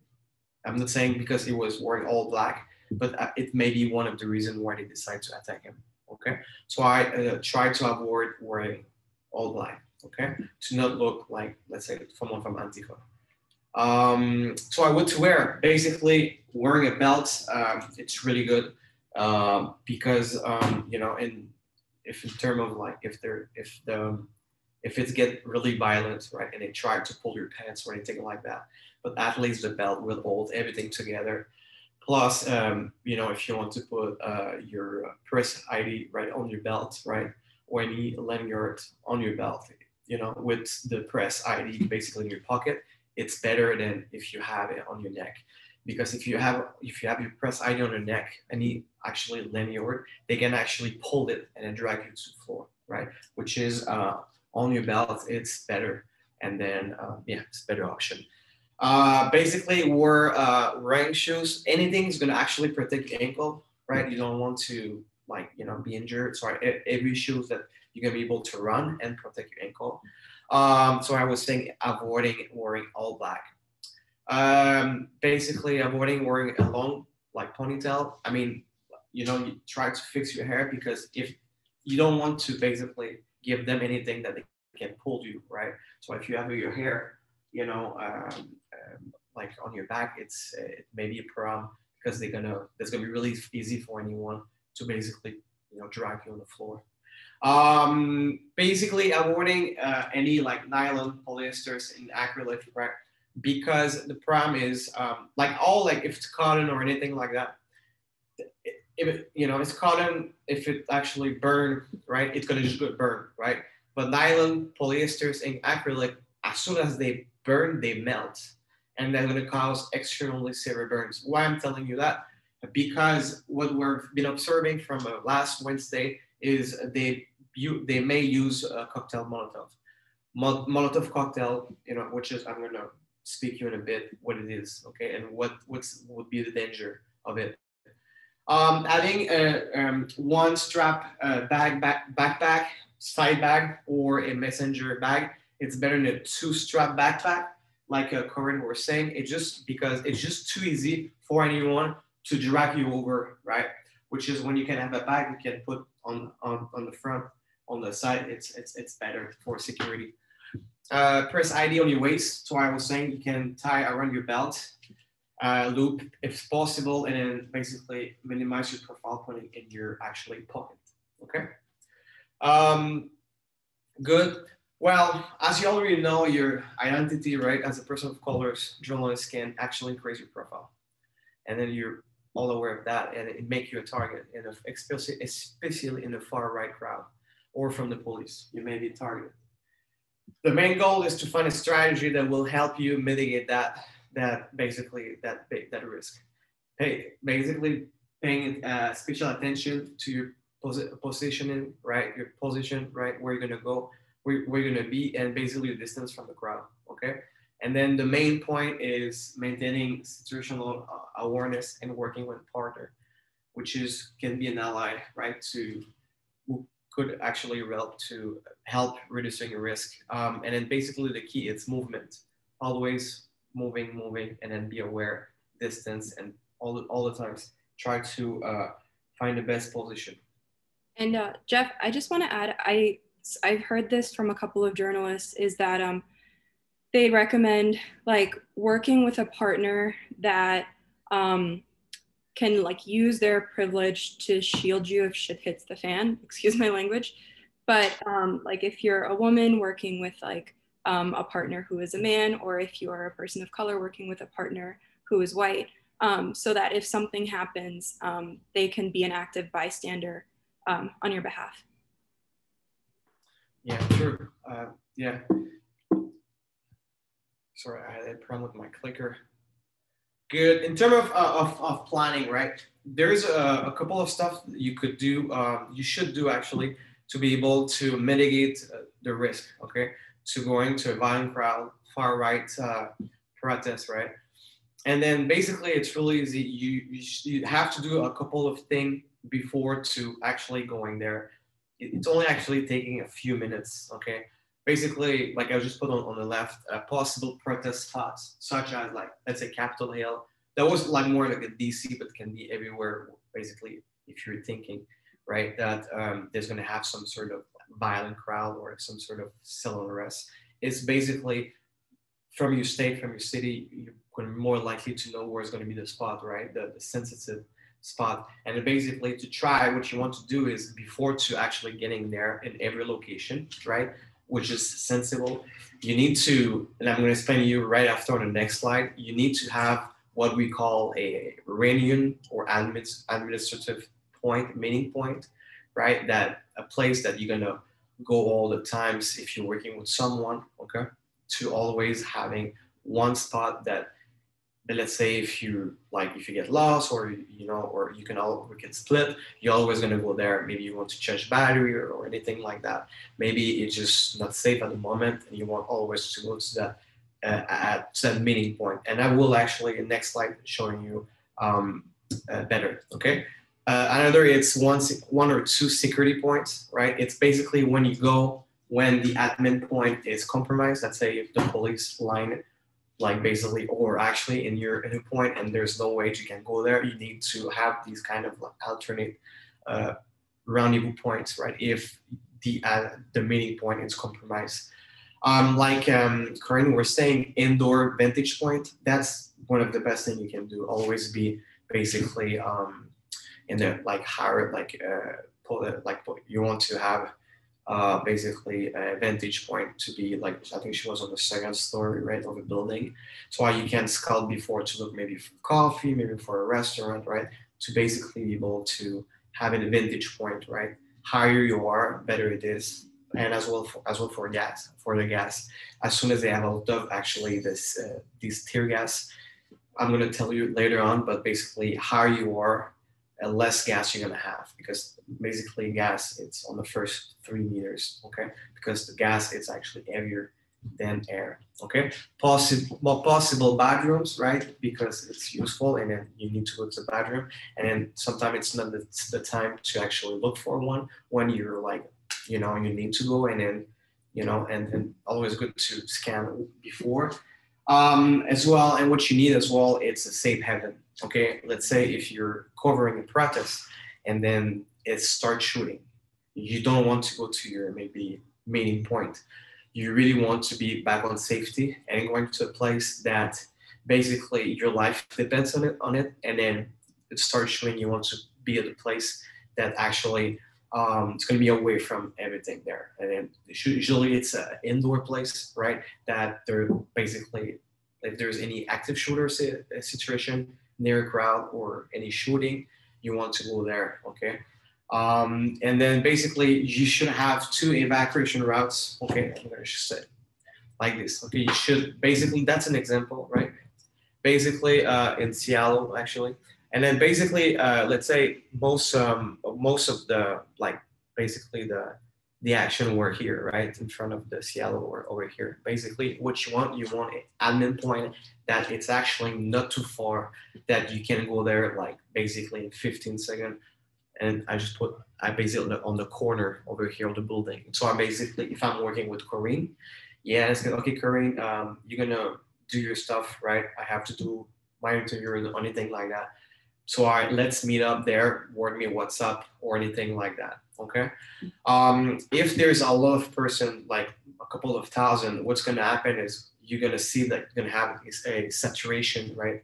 Speaker 2: i'm not saying because he was wearing all black but uh, it may be one of the reasons why they decide to attack him Okay, so I uh, try to avoid wearing all black. Okay, to not look like let's say someone from Antifa. Um, so I what to wear? Basically, wearing a belt. Um, it's really good um, because um, you know, in if in term of like if they're if the if it's get really violent, right, and they try to pull your pants or anything like that. But athletes, the belt will hold everything together. Plus, um, you know, if you want to put uh, your press ID right on your belt, right, or any lanyard on your belt, you know, with the press ID basically in your pocket, it's better than if you have it on your neck. Because if you have if you have your press ID on your neck, any actually lanyard, they can actually pull it and then drag you to the floor, right? Which is uh, on your belt, it's better. And then, uh, yeah, it's better option. Uh, basically, wear uh, running shoes. Anything is going to actually protect your ankle, right? You don't want to, like, you know, be injured. So every shoes that you're to be able to run and protect your ankle. Um, so I was saying avoiding wearing all black. Um, basically, avoiding wearing a long, like, ponytail. I mean, you know, you try to fix your hair because if you don't want to basically give them anything that they can pull you, right? So if you have your hair, you know, um, um, like on your back, it's it a problem because they're gonna. It's gonna be really easy for anyone to basically, you know, drag you on the floor. Um, basically, avoiding uh, any like nylon, polyesters, and acrylic, right? Because the problem is, um, like all like if it's cotton or anything like that, if you know it's cotton, if it actually burn, right, it's gonna just burn, right? But nylon, polyesters, and acrylic, as soon as they burn, they melt, and they're gonna cause extremely severe burns. Why I'm telling you that? Because what we've been observing from uh, last Wednesday is they you they may use a cocktail Molotov, Molotov cocktail, you know, which is I'm gonna speak you in a bit what it is, okay, and what what's would be the danger of it. Um, a um, one strap uh, bag, back, backpack, side bag, or a messenger bag, it's better than a two strap backpack, like uh, Corinne was saying. It's just because it's just too easy for anyone to drag you over, right? Which is when you can have a bag you can put on, on, on the front, on the side, it's, it's, it's better for security. Uh, press ID on your waist. So I was saying you can tie around your belt uh, loop if possible, and then basically minimize your profile putting in your actually pocket. Okay. Um, good. Well, as you already know, your identity, right, as a person of colors, journalist can actually increase your profile, and then you're all aware of that, and it make you a target, and especially especially in the far right crowd or from the police, you may be targeted. The main goal is to find a strategy that will help you mitigate that that basically that that risk. Hey, basically paying uh, special attention to your posi- positioning, right? Your position, right? Where you're gonna go, where, where you're gonna be, and basically the distance from the crowd. Okay. And then the main point is maintaining situational uh, awareness and working with a partner, which is can be an ally, right? To who could actually help to help reducing your risk. Um, and then basically the key is movement. Always moving, moving, and then be aware, distance, and all the, all the times try to uh, find the best position.
Speaker 1: And uh, Jeff, I just want to add, I I've heard this from a couple of journalists, is that um, they recommend like working with a partner that um, can like use their privilege to shield you if shit hits the fan. Excuse my language, but um, like if you're a woman working with like um, a partner who is a man, or if you are a person of color working with a partner who is white, um, so that if something happens, um, they can be an active bystander um, on your behalf.
Speaker 2: Yeah, true. Uh, yeah. Sorry, I had a problem with my clicker. Good. In terms of, uh, of, of, planning, right? There's a, a, couple of stuff you could do, um, you should do actually, to be able to mitigate uh, the risk, okay? To going to a violent crowd, far right uh, protest, right? And then basically it's really easy. You, you, you have to do a couple of things before to actually going there. It's only actually taking a few minutes, okay? Basically, like I just put on, on the left, uh, possible protest spots, such as like, let's say Capitol Hill. That was like more like a DC, but can be everywhere, basically, if you're thinking right? That um, there's going to have some sort of violent crowd or some sort of civil unrest. It's basically from your state, from your city, you're more likely to know where's going to be the spot, right? The, the sensitive spot. And basically to try what you want to do is before to actually getting there in every location, right? Which is sensible. You need to, and I'm going to explain to you right after on the next slide, you need to have what we call a reunion or administrative point, meeting point, right? That a place that you're gonna go all the times if you're working with someone, okay? To always having one spot that, let's say if you like if you get lost or you know or you can all we can split you're always to go there maybe you want to change battery or, or anything like that maybe it's just not safe at the moment and you want always to go to that uh, at that meeting point and i will actually in next slide showing you um, uh, better okay uh, another, it's one, one or two security points, right? It's basically when you go when the admin point is compromised. Let's say if the police line, like basically, or actually in your in point and there's no way you can go there, you need to have these kind of alternate uh, rendezvous points, right? If the uh, the meeting point is compromised. Um, like um, Corinne was saying, indoor vantage point. That's one of the best thing you can do. Always be basically um, in the like higher like uh, like you want to have uh, basically a vantage point to be like I think she was on the second story right of a building. So you can scout before to look maybe for coffee, maybe for a restaurant, right? To basically be able to have a vantage point, right? Higher you are, better it is, and as well for, as well for gas for the gas. As soon as they have lot of actually this uh, these tear gas, I'm gonna tell you later on, but basically higher you are, and less gas you're gonna have because basically gas it's on the first three meters, okay? Because the gas is actually heavier than air, okay? Possible, well, possible bathrooms, right? Because it's useful and then you need to go to the bathroom and then sometimes it's not the, the time to actually look for one when you're like, you know, you need to go and then, you know, and, and always good to scan before um, as well. And what you need as well, it's a safe haven. Okay, let's say if you're covering a practice and then it starts shooting, you don't want to go to your maybe meeting point. You really want to be back on safety and going to a place that basically your life depends on it on it and then it starts shooting you want to be at a place that actually um, it's going to be away from everything there. And then usually it's an indoor place, right? That they're basically, if there's any active shooter situation near a crowd or any shooting, you want to go there, okay? Um, and then basically you should have two evacuation routes. Okay, I'm gonna say like this. Okay, you should basically that's an example, right? Basically, uh, in Seattle, actually, and then basically, uh, let's say most um, most of the like basically the the action were here, right, in front of the Seattle or over here. Basically, what you want, you want an admin point that it's actually not too far that you can go there like basically in 15 seconds. And I just put I basically on the corner over here of the building. So I basically, if I'm working with Corinne, yeah, it's okay, Corinne, um, you're gonna do your stuff, right? I have to do my interview or anything like that. So all right, let's meet up there, word me what's up or anything like that. Okay. Um, if there's a lot of person, like a couple of thousand, what's gonna happen is you're gonna see that you're gonna have a saturation, right?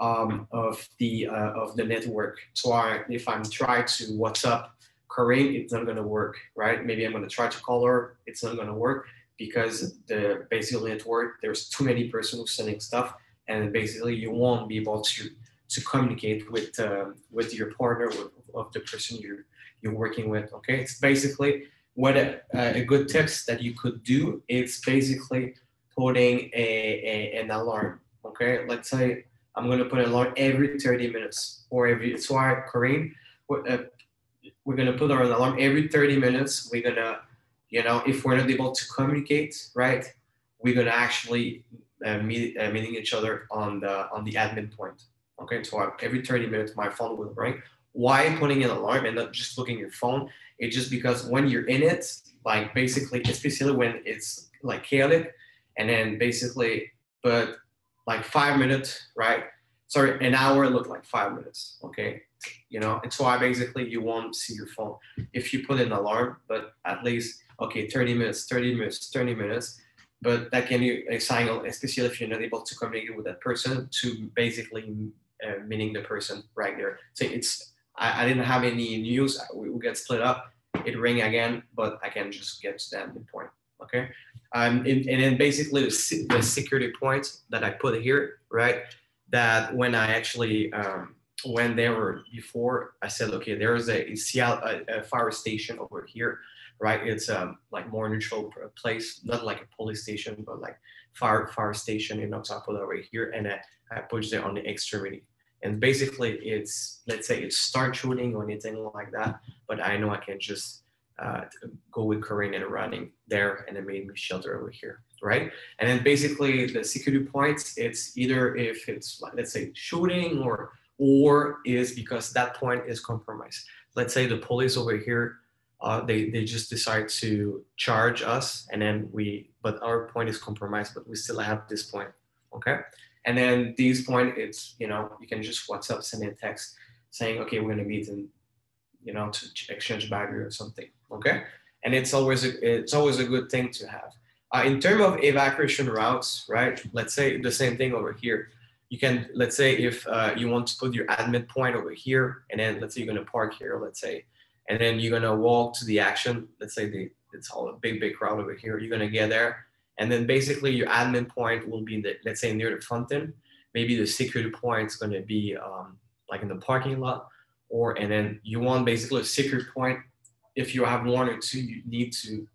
Speaker 2: Um, of the uh, of the network. So I, if I'm trying to WhatsApp Corinne, it's not gonna work, right? Maybe I'm gonna try to call her, it's not gonna work because the basically network there's too many persons sending stuff, and basically you won't be able to to communicate with uh, with your partner with, of the person you're you're working with. Okay, it's basically what a, a good tips that you could do. It's basically putting a, a an alarm. Okay, let's say I'm gonna put an alarm every 30 minutes or every. So Corinne, we're, uh, we're gonna put our alarm every 30 minutes. We're gonna, you know, if we're not able to communicate, right, we're gonna actually uh, meet uh, meeting each other on the on the admin point. Okay, so every 30 minutes my phone will ring. Why putting an alarm and not just looking at your phone? It's just because when you're in it, like basically, especially when it's like chaotic, and then basically, but like five minutes, right? sorry, an hour looked like five minutes. Okay, you know, it's why basically you won't see your phone if you put an alarm, but at least okay, 30 minutes, 30 minutes, 30 minutes. But that can be a signal, especially if you're not able to communicate with that person, to basically uh, meaning the person right there. So it's I, I didn't have any news. We, we get split up. It ring again, but I can just get to that midpoint. Okay. Um, and, and then basically the, the security points that I put here, right? That when I actually um, when they were before, I said, okay, there is a, a, a fire station over here, right? It's um, like more neutral place, not like a police station, but like fire fire station in Oxapola over here, and I, I push it on the extremity. And basically, it's let's say it's start shooting or anything like that, but I know I can just uh, go with Corinne and running there, and it made me shelter over here, right? And then basically the security points, it's either if it's let's say shooting or or is because that point is compromised. Let's say the police over here, uh, they they just decide to charge us, and then we, but our point is compromised, but we still have this point, okay? And then these point, it's you know you can just WhatsApp send a text saying, okay, we're gonna meet and, you know, to exchange battery or something, okay? And it's always a, it's always a good thing to have. Uh, in terms of evacuation routes, right? Let's say the same thing over here you can, let's say if uh, you want to put your admit point over here, and then let's say you're gonna park here, let's say, and then you're gonna walk to the action, let's say the, it's all a big, big crowd over here, you're gonna get there, and then basically your admin point will be, the, let's say near the fountain, maybe the security point is gonna be um, like in the parking lot, or, and then you want basically a secret point, if you have one or two, you need to,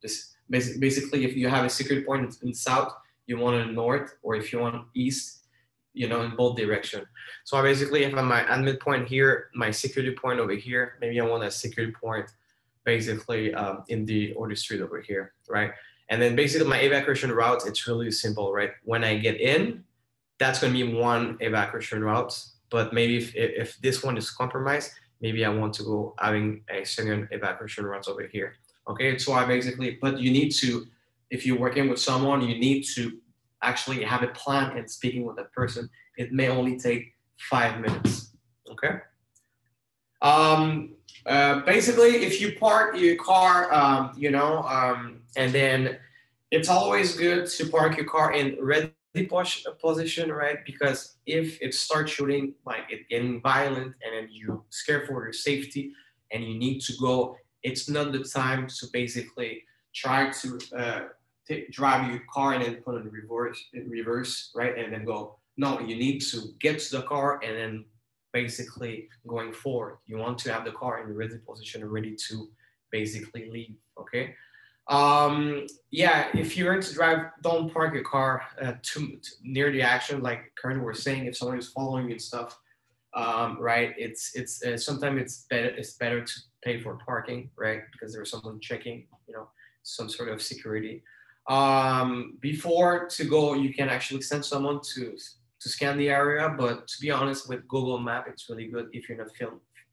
Speaker 2: basically if you have a secret point in south, you want it north, or if you want east, you know, in both direction. So I basically have my admin point here, my security point over here. Maybe I want a security point basically um, in the order street over here, right? And then basically my evacuation route, it's really simple, right? When I get in, that's gonna be one evacuation route. But maybe if, if this one is compromised, maybe I want to go having a second evacuation route over here. Okay, so I basically, but you need to, if you're working with someone, you need to actually have a plan and speaking with that person, it may only take five minutes. Okay. Um, uh, basically, if you park your car, um, you know, um, and then it's always good to park your car in ready push position, right? Because if it starts shooting, like it getting violent, and then you scare for your safety, and you need to go, it's not the time to basically try to uh, take, drive your car and then put in reverse, in reverse, right? And then go. No, you need to get to the car and then basically going forward. You want to have the car in the ready position, ready to basically leave. Okay. Um, yeah, if you're going to drive, don't park your car uh, too, too, near the action. Like Corinne was saying, if someone is following you and stuff, um, right? It's it's uh, sometimes it's better it's better to pay for parking, right? Because there's someone checking, you know, some sort of security. Um, before to go, you can actually send someone to to scan the area. But to be honest, with Google Map, it's really good if you're not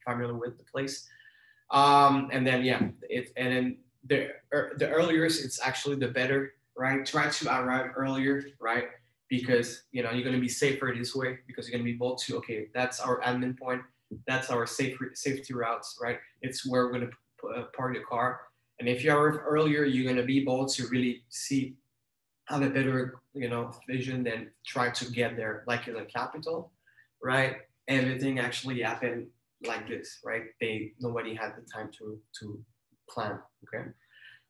Speaker 2: familiar with the place. Um, and then yeah, it and then the er, the earlier it's actually the better, right? Try to arrive earlier, right? Because you know you're gonna be safer this way because you're gonna be able to okay, that's our admin point, that's our safe safety routes, right? It's where we're gonna park the car and if you arrive earlier, you're to be able to really see, have a better, you know, vision than try to get there like in the Capitol, right? Everything actually happened like this, right? They nobody had the time to to plan. Okay.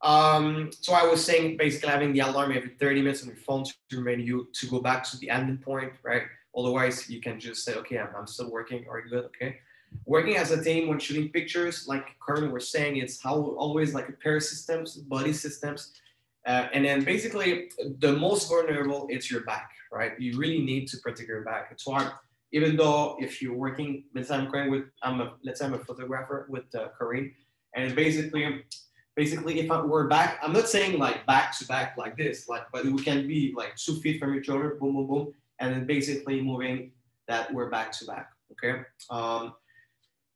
Speaker 2: Um, so I was saying basically having the alarm every 30 minutes on your phone to remind you to go back to the ending point, right? Otherwise, you can just say, okay, I'm, I'm still working. Are you good? Okay working as a team when shooting pictures, like Corinne was saying, it's how always like a pair of systems, buddy systems. Uh, and then basically the most vulnerable it's your back, right? You really need to protect your back. It's hard, even though if you're working, let's say I'm going with, I'm a, let's say I'm a photographer with uh, Corinne, and basically, basically if I, we're back, I'm not saying like back to back like this, like, but we can be like two feet from each other, boom, boom, boom, and then basically moving that we're back to back, okay? Um,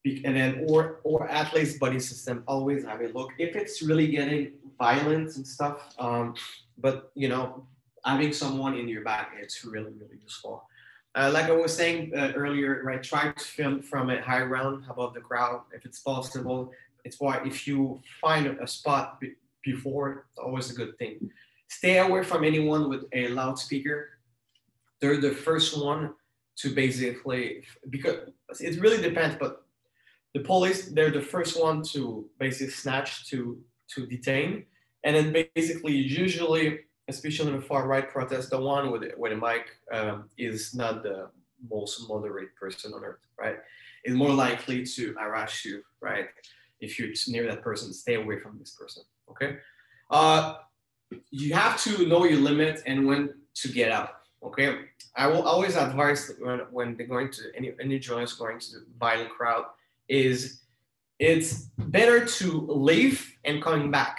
Speaker 2: and then or or athletes buddy system always have a look if it's really getting violent and stuff um, but you know having someone in your back it's really really useful uh, like I was saying uh, earlier, right? Try to film from a high ground above the crowd if it's possible. It's why if you find a spot b- before, it's always a good thing. Stay away from anyone with a loudspeaker. They're the first one to basically because it really depends, but the police they're the first one to basically snatch to to detain, and then basically usually especially in the far right protest, the one with with a mic um, is not the most moderate person on earth, right? Is more likely to harass you, right? If you're near that person, stay away from this person. Okay. Uh, you have to know your limit and when to get out. Okay. I will always advise when, when they're going to any any journalist going to the violent crowd is it's better to leave and coming back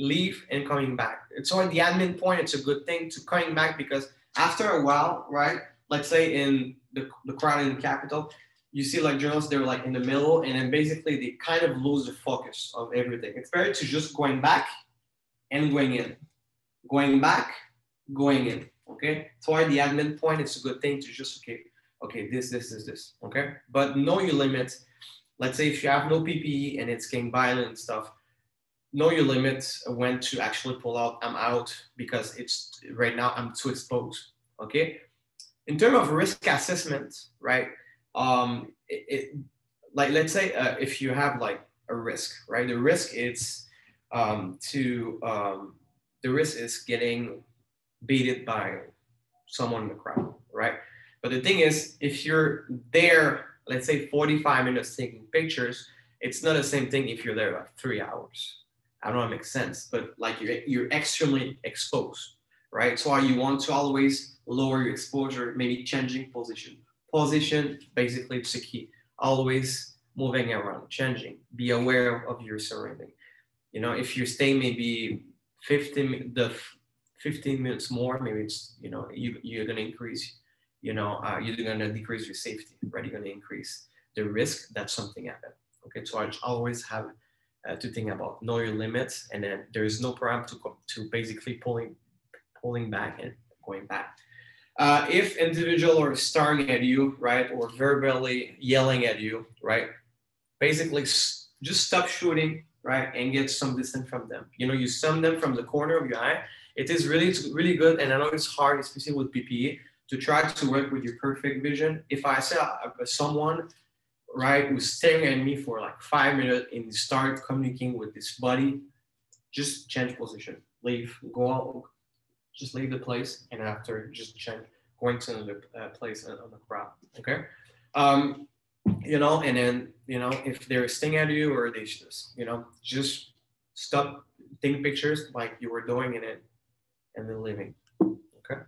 Speaker 2: leave and coming back. So at the admin point, it's a good thing to coming back because after a while, right? Let's say in the, the crowd in the Capitol, you see like journalists, they're like in the middle and then basically they kind of lose the focus of everything. It's better to just going back and going in, going back, going in, okay? So at the admin point, it's a good thing to just, okay, okay, this, this, this, this, okay? But know your limits. Let's say if you have no PPE and it's getting violent and stuff, know your limits when to actually pull out i'm out because it's right now i'm too exposed okay? In terms of risk assessment right um it, it like let's say uh, if you have like a risk right? The risk is um to um the risk is getting beaten by someone in the crowd right? But the thing is if you're there let's say 45 minutes taking pictures it's not the same thing if you're there like three hours I don't know if it makes sense, but like you're, you're extremely exposed, right? So you want to always lower your exposure, maybe changing position. Position, basically, it's a key. Always moving around, changing. Be aware of your surrounding. You know, if you stay maybe 15, the 15 minutes more, maybe it's, you know, you, you're going to increase, you know, uh, you're going to decrease your safety, right? You're going to increase the risk that something happen. Okay, so I always have uh, to think about know your limits and then there is no problem to, to basically pulling pulling back and going back uh, if individual are staring at you right or verbally yelling at you right basically just stop shooting right and get some distance from them you know you sum them from the corner of your eye it is really really good and i know it's hard especially with ppe to try to work with your perfect vision if i say uh, someone right, who's staring at me for like five minutes and start communicating with this body, just change position, leave, go out, just leave the place, and after just change, going to another uh, place on the crowd. Okay, um, you know, and then you know if they're staring at you or they just you know just stop, take pictures like you were doing in it, and then leaving. Okay.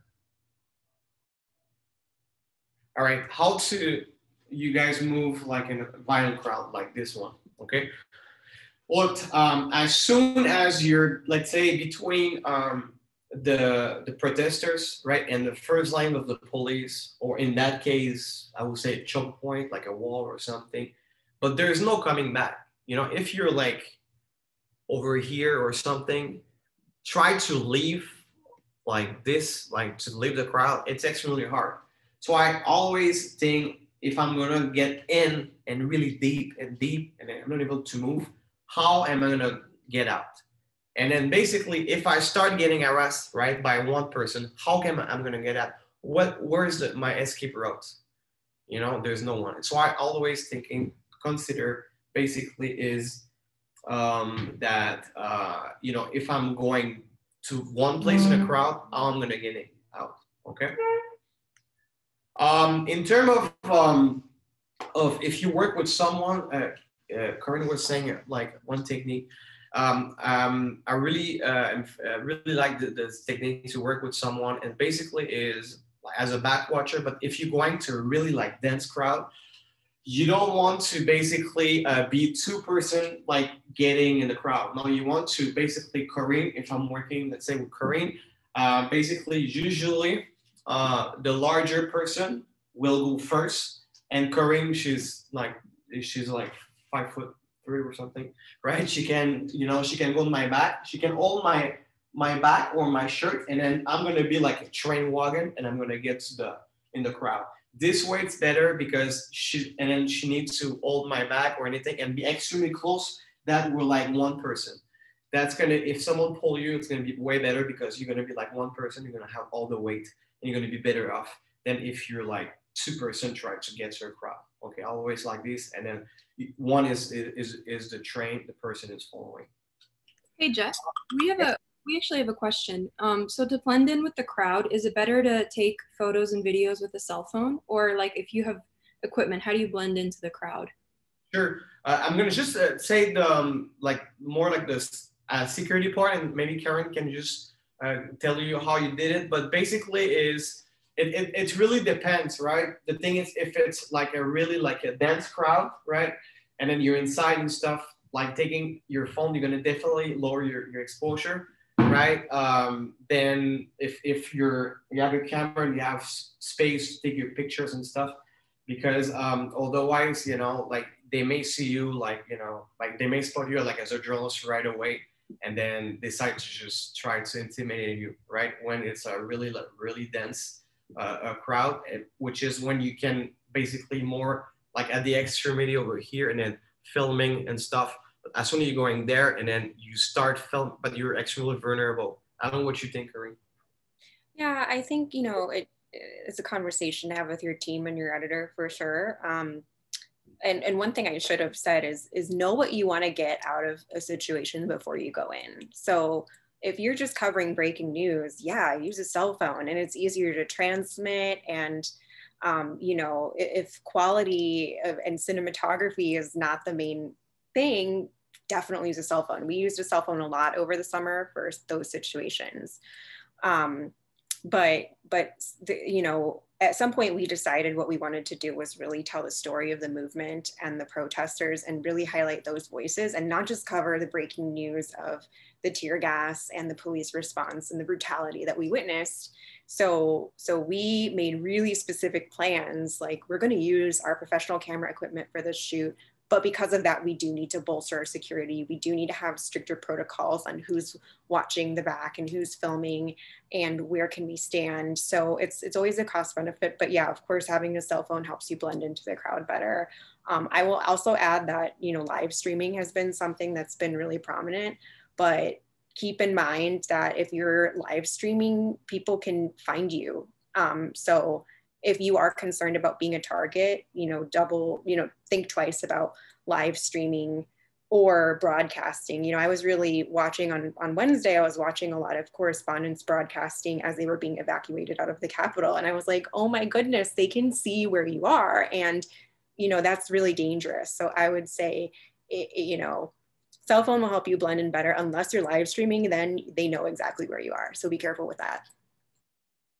Speaker 2: All right, how to you guys move like in a violent crowd like this one, okay? What um, as soon as you're, let's say, between um, the the protesters, right, and the first line of the police, or in that case, I would say a choke point, like a wall or something, but there's no coming back. You know, if you're like over here or something, try to leave like this, like to leave the crowd. It's extremely hard. So I always think if I'm gonna get in and really deep and deep and I'm not able to move, how am I gonna get out? And then basically, if I start getting harassed right by one person, how can I, I'm gonna get out? What where's the, my escape route? You know, there's no one. So I always thinking consider basically is um, that uh, you know if I'm going to one place in a crowd, how I'm gonna get it out. Okay. Um, in terms of um, of if you work with someone, uh, uh, Corinne was saying like one technique. Um, um, I really uh, uh really like the, this technique to work with someone, and basically is as a back watcher. But if you're going to really like dense crowd, you don't want to basically uh, be two person like getting in the crowd. No, you want to basically Corinne. If I'm working, let's say with Corinne, uh, basically usually uh, the larger person will go first. And Corinne, she's like, she's like five foot three or something, right? She can, you know, she can go on my back. She can hold my my back or my shirt, and then I'm gonna be like a train wagon, and I'm gonna get to the in the crowd. This way it's better because she and then she needs to hold my back or anything and be extremely close. That we're like one person. That's gonna if someone pull you, it's gonna be way better because you're gonna be like one person. You're gonna have all the weight and you're gonna be better off than if you're like super try to get to a crowd. Okay, always like this, and then one is is is the train, the person is following.
Speaker 1: Hey Jeff, we have a we actually have a question. Um, so to blend in with the crowd, is it better to take photos and videos with a cell phone, or like if you have equipment, how do you blend into the crowd?
Speaker 2: Sure, uh, I'm gonna just uh, say the um, like more like the uh, security part, and maybe Corinne can just uh, tell you how you did it. But basically, is it, it it really depends, right? The thing is, if it's like a really like a dense crowd, right, and then you're inside and stuff, like taking your phone, you're gonna definitely lower your, your exposure right? Um, then if, if you're, you have your camera and you have space to take your pictures and stuff, because um, otherwise, you know, like they may see you like, you know, like they may spot you like as a journalist right away and then decide to just try to intimidate you, right? When it's a really, really dense uh, a crowd, which is when you can basically more like at the extremity over here and then filming and stuff But as soon as you're going there and then you start film, but you're extremely vulnerable. I don't know what you think, Corinne.
Speaker 3: Yeah, I think, you know, it, it's a conversation to have with your team and your editor for sure. Um, and, and one thing I should have said is, is know what you want to get out of a situation before you go in. So if you're just covering breaking news, yeah, use a cell phone and it's easier to transmit and um, you know, if quality of, and cinematography is not the main thing, definitely use a cell phone. We used a cell phone a lot over the summer for those situations. Um, but but the, you know at some point we decided what we wanted to do was really tell the story of the movement and the protesters and really highlight those voices and not just cover the breaking news of the tear gas and the police response and the brutality that we witnessed. So so we made really specific plans like we're going to use our professional camera equipment for this shoot but because of that, we do need to bolster our security. We do need to have stricter protocols on who's watching the back and who's filming and where can we stand. So it's it's always a cost benefit. But yeah, of course, having a cell phone helps you blend into the crowd better. Um, I will also add that you know live streaming has been something that's been really prominent, but keep in mind that if you're live streaming, people can find you. Um, so if you are concerned about being a target, you know, double, you know, think twice about live streaming or broadcasting. You know, I was really watching on, on Wednesday, I was watching a lot of correspondents broadcasting as they were being evacuated out of the Capitol. And I was like, oh my goodness, they can see where you are. And, you know, that's really dangerous. So I would say, it, it, you know, cell phone will help you blend in better. Unless you're live streaming, then they know exactly where you are. So be careful with that.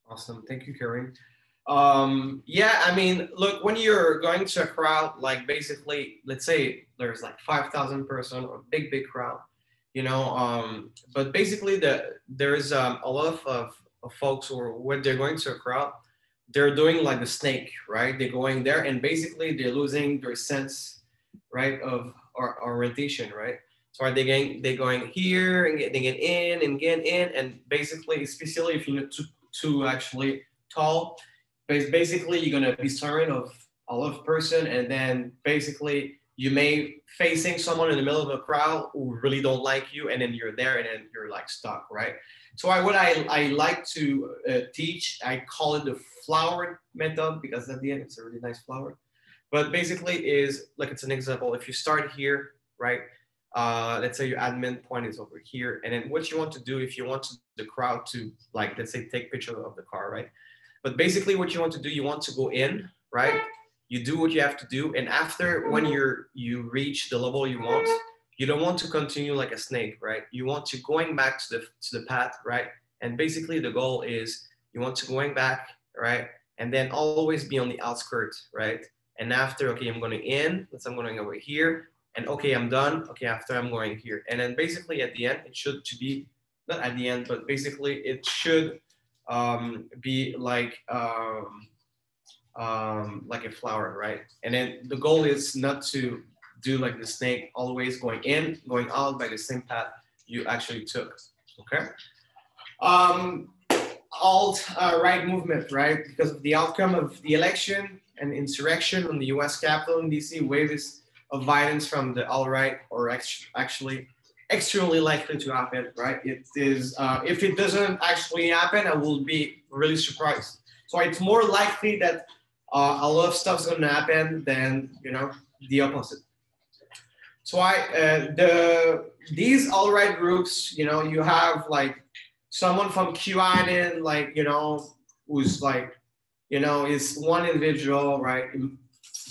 Speaker 2: Awesome. Thank you, Corinne. Um, yeah, I mean, look, when you're going to a crowd, like basically, let's say there's like 5,000 person or big, big crowd, you know, um, but basically the, there's um, a lot of, of, folks or when they're going to a crowd, they're doing like the snake, right? They're going there and basically they're losing their sense, right, of or, orientation, right? So are they getting, They're going here and getting in and getting in and basically, especially if you're too, too actually tall, basically you're gonna be certain of a of person, and then basically you may facing someone in the middle of a crowd who really don't like you, and then you're there, and then you're like stuck, right? So I, what I, I like to uh, teach, I call it the flower method because at the end it's a really nice flower. But basically is like it's an example. If you start here, right? Uh, let's say your admin point is over here, and then what you want to do if you want the crowd to like let's say take picture of the car, right? But basically what you want to do, you want to go in, right? You do what you have to do. And after when you're you reach the level you want, you don't want to continue like a snake, right? You want to going back to the to the path, right? And basically the goal is you want to going back, right? And then always be on the outskirts, right? And after, okay, I'm going in, let's I'm going over here, and okay, I'm done. Okay, after I'm going here. And then basically at the end, it should to be not at the end, but basically it should um, be like um, um, like a flower, right? And then the goal is not to do like the snake, always going in, going out by the same path you actually took. Okay. Um, alt-right uh, movement, right? Because of the outcome of the election and insurrection on the U.S. Capitol in D.C., waves of violence from the alt-right are actually extremely likely to happen, right? It is, uh, if it doesn't actually happen, I will be really surprised. So it's more likely that uh, a lot of stuff's gonna happen than, you know, the opposite. So I, uh, the, these alt-right groups, you know, you have like someone from QAnon, like, you know, who's like, you know, is one individual, right?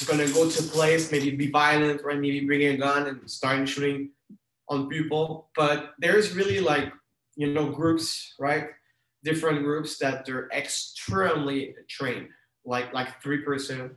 Speaker 2: Gonna go to a place, maybe be violent, right? Maybe bringing a gun and starting shooting on people. But there's really like, you know, groups, right? Different groups that they're extremely trained, like like three percent,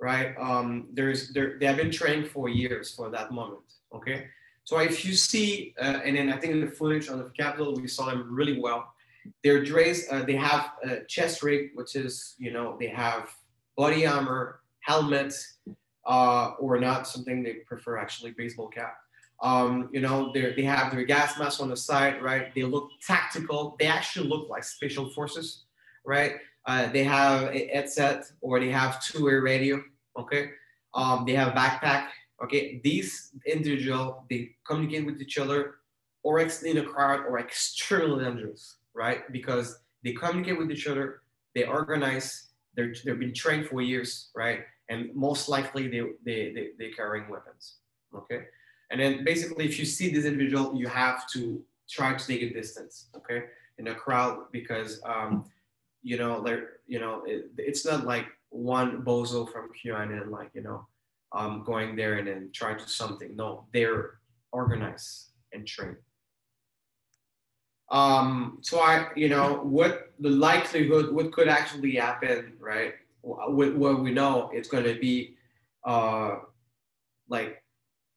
Speaker 2: right? Um, there's they they have been trained for years for that moment. Okay, so if you see, uh, and then I think in the footage on the Capitol, we saw them really well. They're dressed, uh, they have a chest rig, which is, you know, they have body armor, helmets, uh, or not something they prefer actually, baseball cap. Um, you know, they have their gas mask on the side, right? They look tactical. They actually look like special forces, right? Uh, they have a headset or they have two-way radio, okay? Um, they have a backpack, Okay, these individual they communicate with each other or in a crowd or extremely dangerous, right? Because they communicate with each other, they organize, they're they've been trained for years, right? And most likely they they they they're carrying weapons. Okay. And then basically if you see this individual, you have to try to take a distance, okay, in a crowd because um, you know, like you know, it, it's not like one bozo from QAnon, like you know, um, going there and then trying to something. No, they're organized and trained. Um, so I, you know, what the likelihood, what could actually happen, right? With what we know, it's going to be uh, like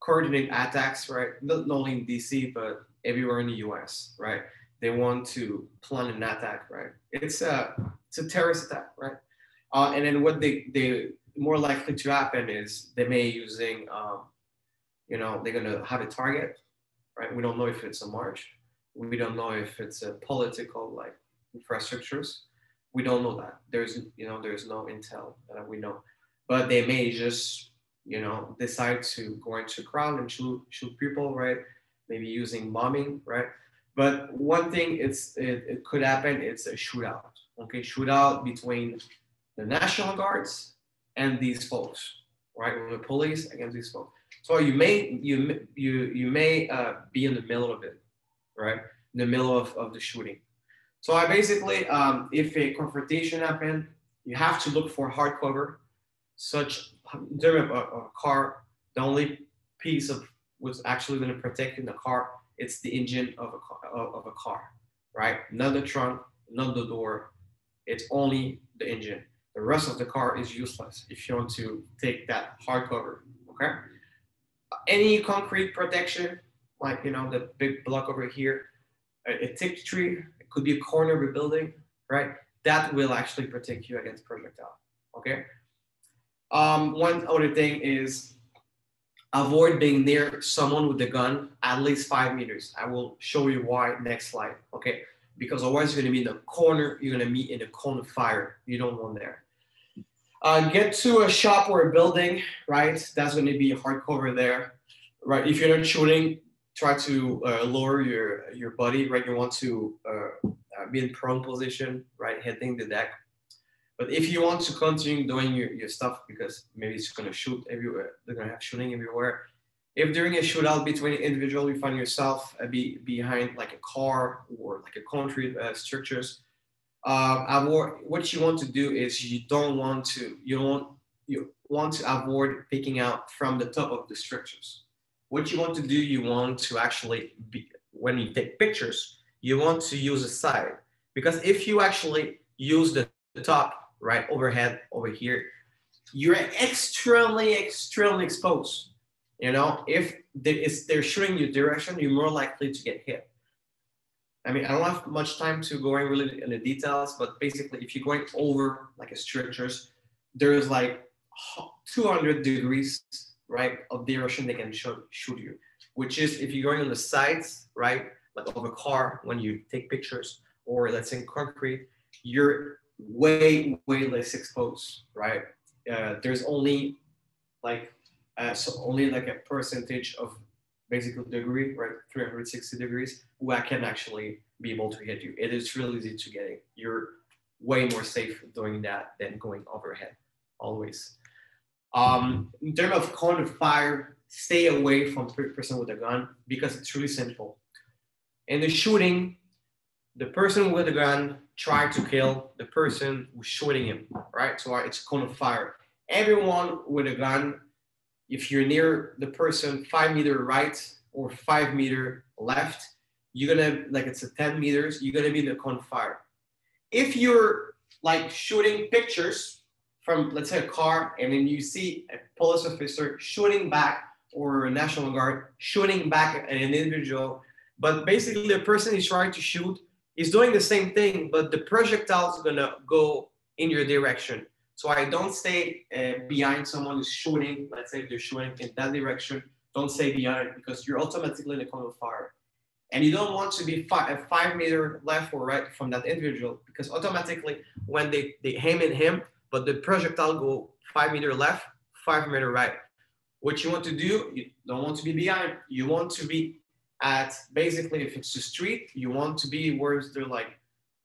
Speaker 2: coordinated attacks, right? Not only in DC, but everywhere in the US, right? They want to plan an attack, right? It's a, it's a terrorist attack, right? Uh, and then what they, they more likely to happen is they may using, um, you know, they're gonna have a target, right? We don't know if it's a march. We don't know if it's a political like infrastructures. We don't know that. There's, you know, there's no intel that we know, but they may just, you know, decide to go into crowd and shoot, shoot people, right? Maybe using bombing, right? But one thing it's it, it could happen. It's a shootout. Okay, shootout between the National Guards and these folks, right? the police against these folks. So you may you you you may uh, be in the middle of it, right? In the middle of, of the shooting. So I basically, um, if a confrontation happened, you have to look for hard cover, such of a, a car. The only piece of what's actually going to protect in the car, it's the engine of a car, of a car, right? Not the trunk, not the door. It's only the engine. The rest of the car is useless if you want to take that hardcover, okay? Any concrete protection, like, you know, the big block over here, a, a tree, it could be a corner of a building, right? That will actually protect you against projectile, okay? Um, one other thing is avoid being near someone with a gun at least five meters. I will show you why next slide, okay? Because otherwise you're gonna be in the corner, you're gonna meet in a cone of fire. You don't want there. Uh, get to a shop or a building, right? That's going to be hardcover there, right? If you're not shooting, try to uh, lower your your body, right? You want to uh, uh, be in prone position, right? Hitting the deck. But if you want to continue doing your, your stuff, because maybe it's going to shoot everywhere, they're to have shooting everywhere. If during a shootout between individual, you find yourself uh, be, behind like a car or like a concrete uh, structures, uh, avoid, what you want to do is you don't want to, you don't, you want to avoid picking out from the top of the structures. What you want to do, you want to actually, be, when you take pictures, you want to use a side. Because if you actually use the top, right, overhead over here, you're extremely, extremely exposed. You know, if they're shooting your direction, you're more likely to get hit. I mean, I don't have much time to go in really in the details, but basically, if you're going over like a structures, there's like 200 degrees, right, of the direction they can shoot, shoot you, which is if you're going on the sides, right, like of a car when you take pictures, or let's say concrete, you're way, way less exposed, right? Uh, there's only like, uh, so only like a percentage of basically degree, right? 360 degrees, where I can actually be able to hit you. It is really easy to get it. You're way more safe doing that than going overhead, always. Um, in terms of cone of fire, stay away from person with a gun because it's really simple. In the shooting, the person with the gun tried to kill the person who's shooting him, right? So uh, it's a cone of fire. Everyone with a gun, if you're near the person five meter right or five meter left, you're gonna like it's a 10 meters, you're gonna be in the cone of fire. If you're like shooting pictures from let's say a car and then you see a police officer shooting back or a national guard shooting back at an individual but basically the person is trying to shoot is doing the same thing but the projectile is gonna go in your direction so i don't stay uh, behind someone who's shooting let's say if they're shooting in that direction don't stay behind because you're automatically in the cone of fire and you don't want to be five, five meter left or right from that individual because automatically when they, they aim at him but the projectile go five meter left, five meter right. What you want to do, you don't want to be behind. You want to be at basically if it's a street, you want to be where is there like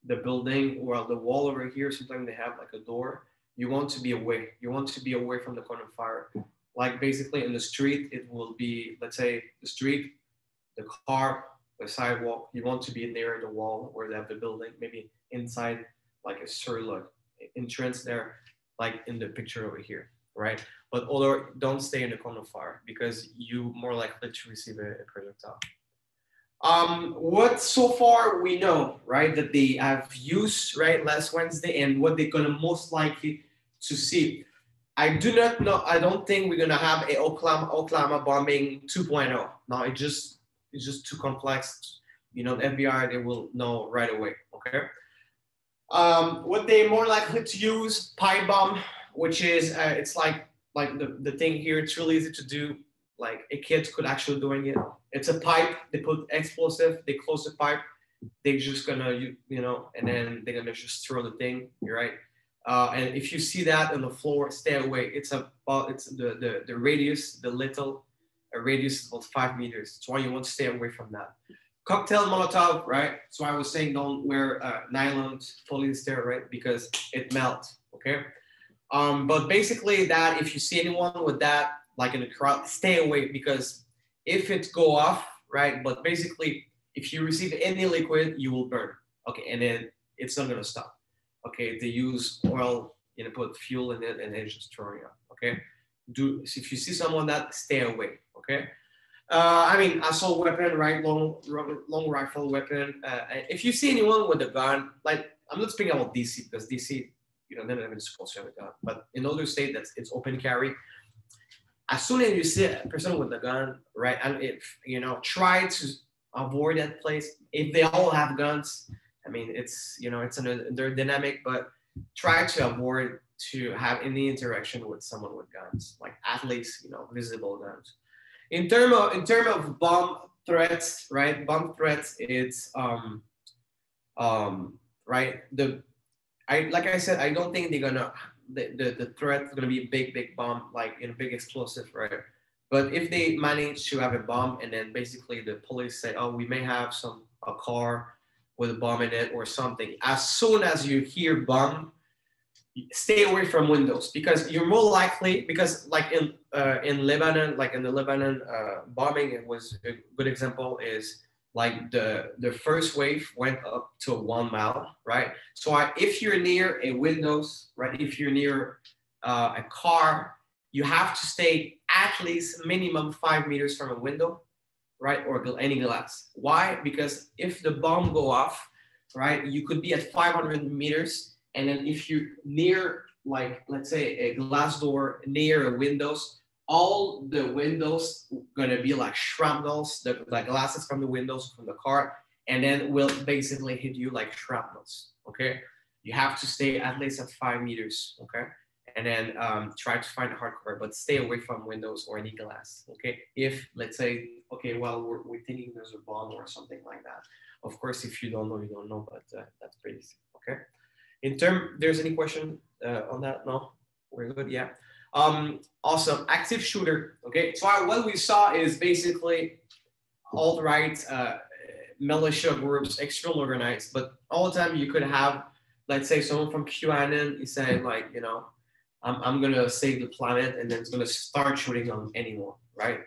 Speaker 2: the building or the wall over here. Sometimes they have like a door. You want to be away. You want to be away from the cone of fire. Like basically in the street, it will be let's say the street, the car, the sidewalk. You want to be near the wall where they have the building, maybe inside like a circle entrance there, like in the picture over here, right? But although don't stay in the cone of fire because you more likely to receive a, a projectile. Um, what so far we know, right, that they have used, right, last Wednesday and what they're gonna most likely to see. I do not know, I don't think we're gonna have a Oklahoma, Oklahoma bombing 2.0. Now it just, it's just too complex. You know, the FBI, they will know right away, okay? Um, what they more likely to use pipe bomb, which is uh, it's like like the, the thing here. It's really easy to do. Like a kid could actually doing it. It's a pipe. They put explosive. They close the pipe. They're just gonna you, you know, and then they're gonna just throw the thing. You're right. Uh, and if you see that on the floor, stay away. It's about it's the the, the radius, the little a radius about five meters. That's why you want to stay away from that cocktail Molotov, right? So I was saying don't wear uh, nylon polyester, right? Because it melts, okay? Um, but basically that if you see anyone with that, like in the crowd, stay away because if it go off, right? But basically, if you receive any liquid, you will burn, okay? And then it's not gonna stop, okay? They use oil, you know, put fuel in it and then just throw it up, okay? Do if you see someone that, stay away, okay? Uh, I mean, assault weapon, right? Long, long rifle weapon. Uh, if you see anyone with a gun, like I'm not speaking about DC because DC, you know, they're not even supposed to have a gun. But in other states, that's it's open carry. As soon as you see a person with a gun, right, and if you know, try to avoid that place. If they all have guns, I mean, it's you know, it's an they're dynamic, but try to avoid to have any interaction with someone with guns, like at least you know, visible guns in term of in term of bomb threats, right? Bomb threats, it's um, um, right. The I like I said, I don't think they're gonna the, the, the threat is gonna be a big big bomb like in a big explosive, right? But if they manage to have a bomb and then basically the police say, oh, we may have some a car with a bomb in it or something. As soon as you hear bomb, stay away from windows because you're more likely because like in uh, in Lebanon, like in the Lebanon uh, bombing, it was a good example is like the the first wave went up to one mile, right? So I, if you're near a windows, right, if you're near uh, a car, you have to stay at least minimum five meters from a window, right, or any glass. Why? Because if the bomb go off, right, you could be at 500 meters and then if you near, like, let's say a glass door near a windows, all the windows gonna be like shrapnels, the, the glasses from the windows from the car, and then will basically hit you like shrapnels, okay? You have to stay at least at five meters, okay? And then um, try to find a hard cover, but stay away from windows or any glass, okay? If, let's say, okay, well, we're, we're thinking there's a bomb or something like that. Of course, if you don't know, you don't know, but uh, that's pretty, okay? in term, there's any question uh, on that? No, we're good. Yeah. Um, awesome. Active shooter. Okay. So what we saw is basically alt right uh, militia groups, extremely organized, but all the time you could have, let's say, someone from QAnon is saying like, you know, I'm, I'm gonna save the planet, and then it's gonna start shooting on anyone, right?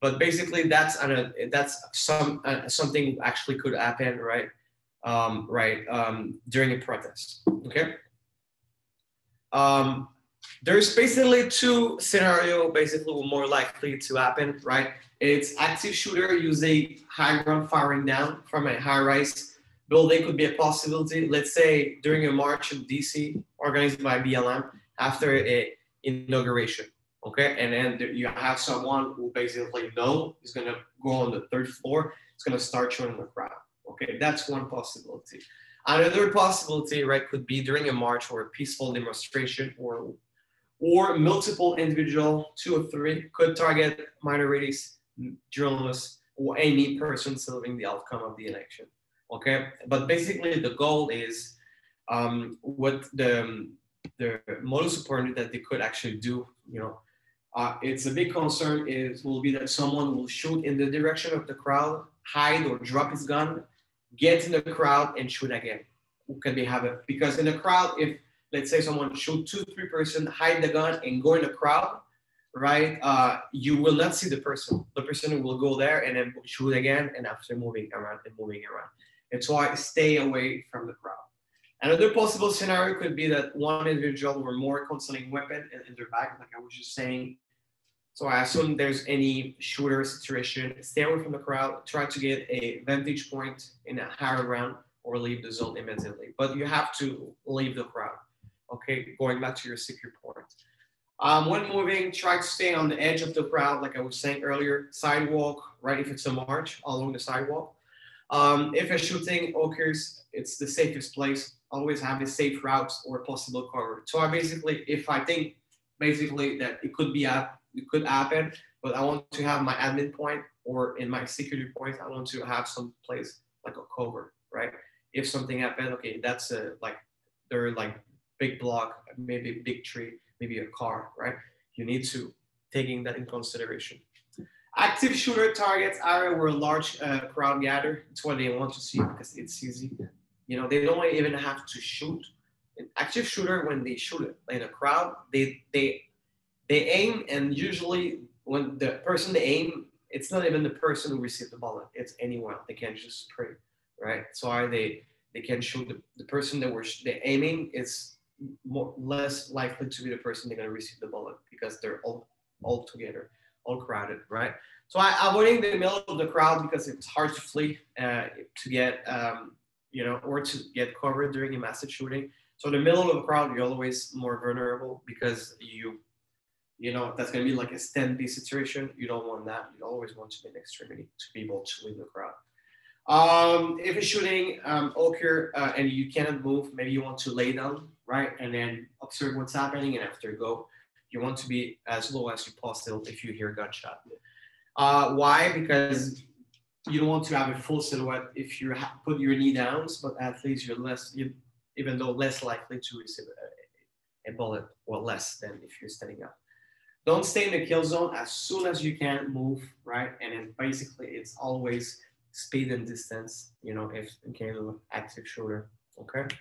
Speaker 2: But basically, that's an, that's some uh, something actually could happen, right? Um, right um, during a protest. Okay. Um, there's basically two scenario basically more likely to happen, right? It's active shooter using high ground firing down from a high rise building could be a possibility. Let's say during a march in DC organized by BLM after a inauguration, okay? And then you have someone who basically know is gonna go on the third floor, it's gonna start shooting the crowd, okay? That's one possibility. Another possibility, right, could be during a march or a peaceful demonstration or or multiple individual, two or three, could target minorities, journalists, or any person serving the outcome of the election. Okay, but basically the goal is um, what the the modus operandi that they could actually do. You know, uh, it's a big concern is will be that someone will shoot in the direction of the crowd, hide or drop his gun, get in the crowd and shoot again. Can they have it? Because in the crowd, if let's say someone shoot two, three person, hide the gun and go in the crowd, right? Uh, you will not see the person. The person will go there and then shoot again and after moving around and moving around. It's why stay away from the crowd. Another possible scenario could be that one individual or more concealing weapon in, in their back, like I was just saying. So I assume there's any shooter situation, stay away from the crowd, try to get a vantage point in a higher ground or leave the zone immediately. But you have to leave the crowd okay, going back to your secure point. Um, when moving, try to stay on the edge of the crowd, like I was saying earlier, sidewalk, right? If it's a march, along the sidewalk. Um, if a shooting occurs, it's the safest place. Always have a safe route or possible cover. So I basically, if I think basically that it could be a, it could happen, but I want to have my admin point or in my security point, I want to have some place like a cover, right? If something happened, okay, that's a like they're like big block, maybe a big tree, maybe a car, right? You need to taking that in consideration. Active shooter targets area where large uh, crowd gather. It's what they want to see because it's easy. You know, they don't even have to shoot. An active shooter, when they shoot in a crowd, they they they aim, and usually when the person they aim, it's not even the person who received the bullet. It's anyone. They can just spray, right? So are they they can shoot the, the person that were they aiming is more less likely to be the person they're going to receive the bullet because they're all all together, all crowded, right? So I, avoiding the middle of the crowd because it's hard to flee, uh, to get um, you know, or to get covered during a massive shooting. So in the middle of the crowd, you're always more vulnerable because you, you know, that's gonna be like a stand-by situation. You don't want that. You always want to be in extremity to be able to leave the crowd. Um, if you're shooting um, uh, and you cannot move, maybe you want to lay down right? And then observe what's happening and after go. You want to be as low as you possible if you hear gunshot. Uh, why? Because you don't want to have a full silhouette if you put your knee down, but at least you're less, you, even though less likely to receive a, a bullet or less than if you're standing up. Don't stay in the kill zone as soon as you can move, right? And then basically it's always speed and distance, you know, if in case of active shooter, okay?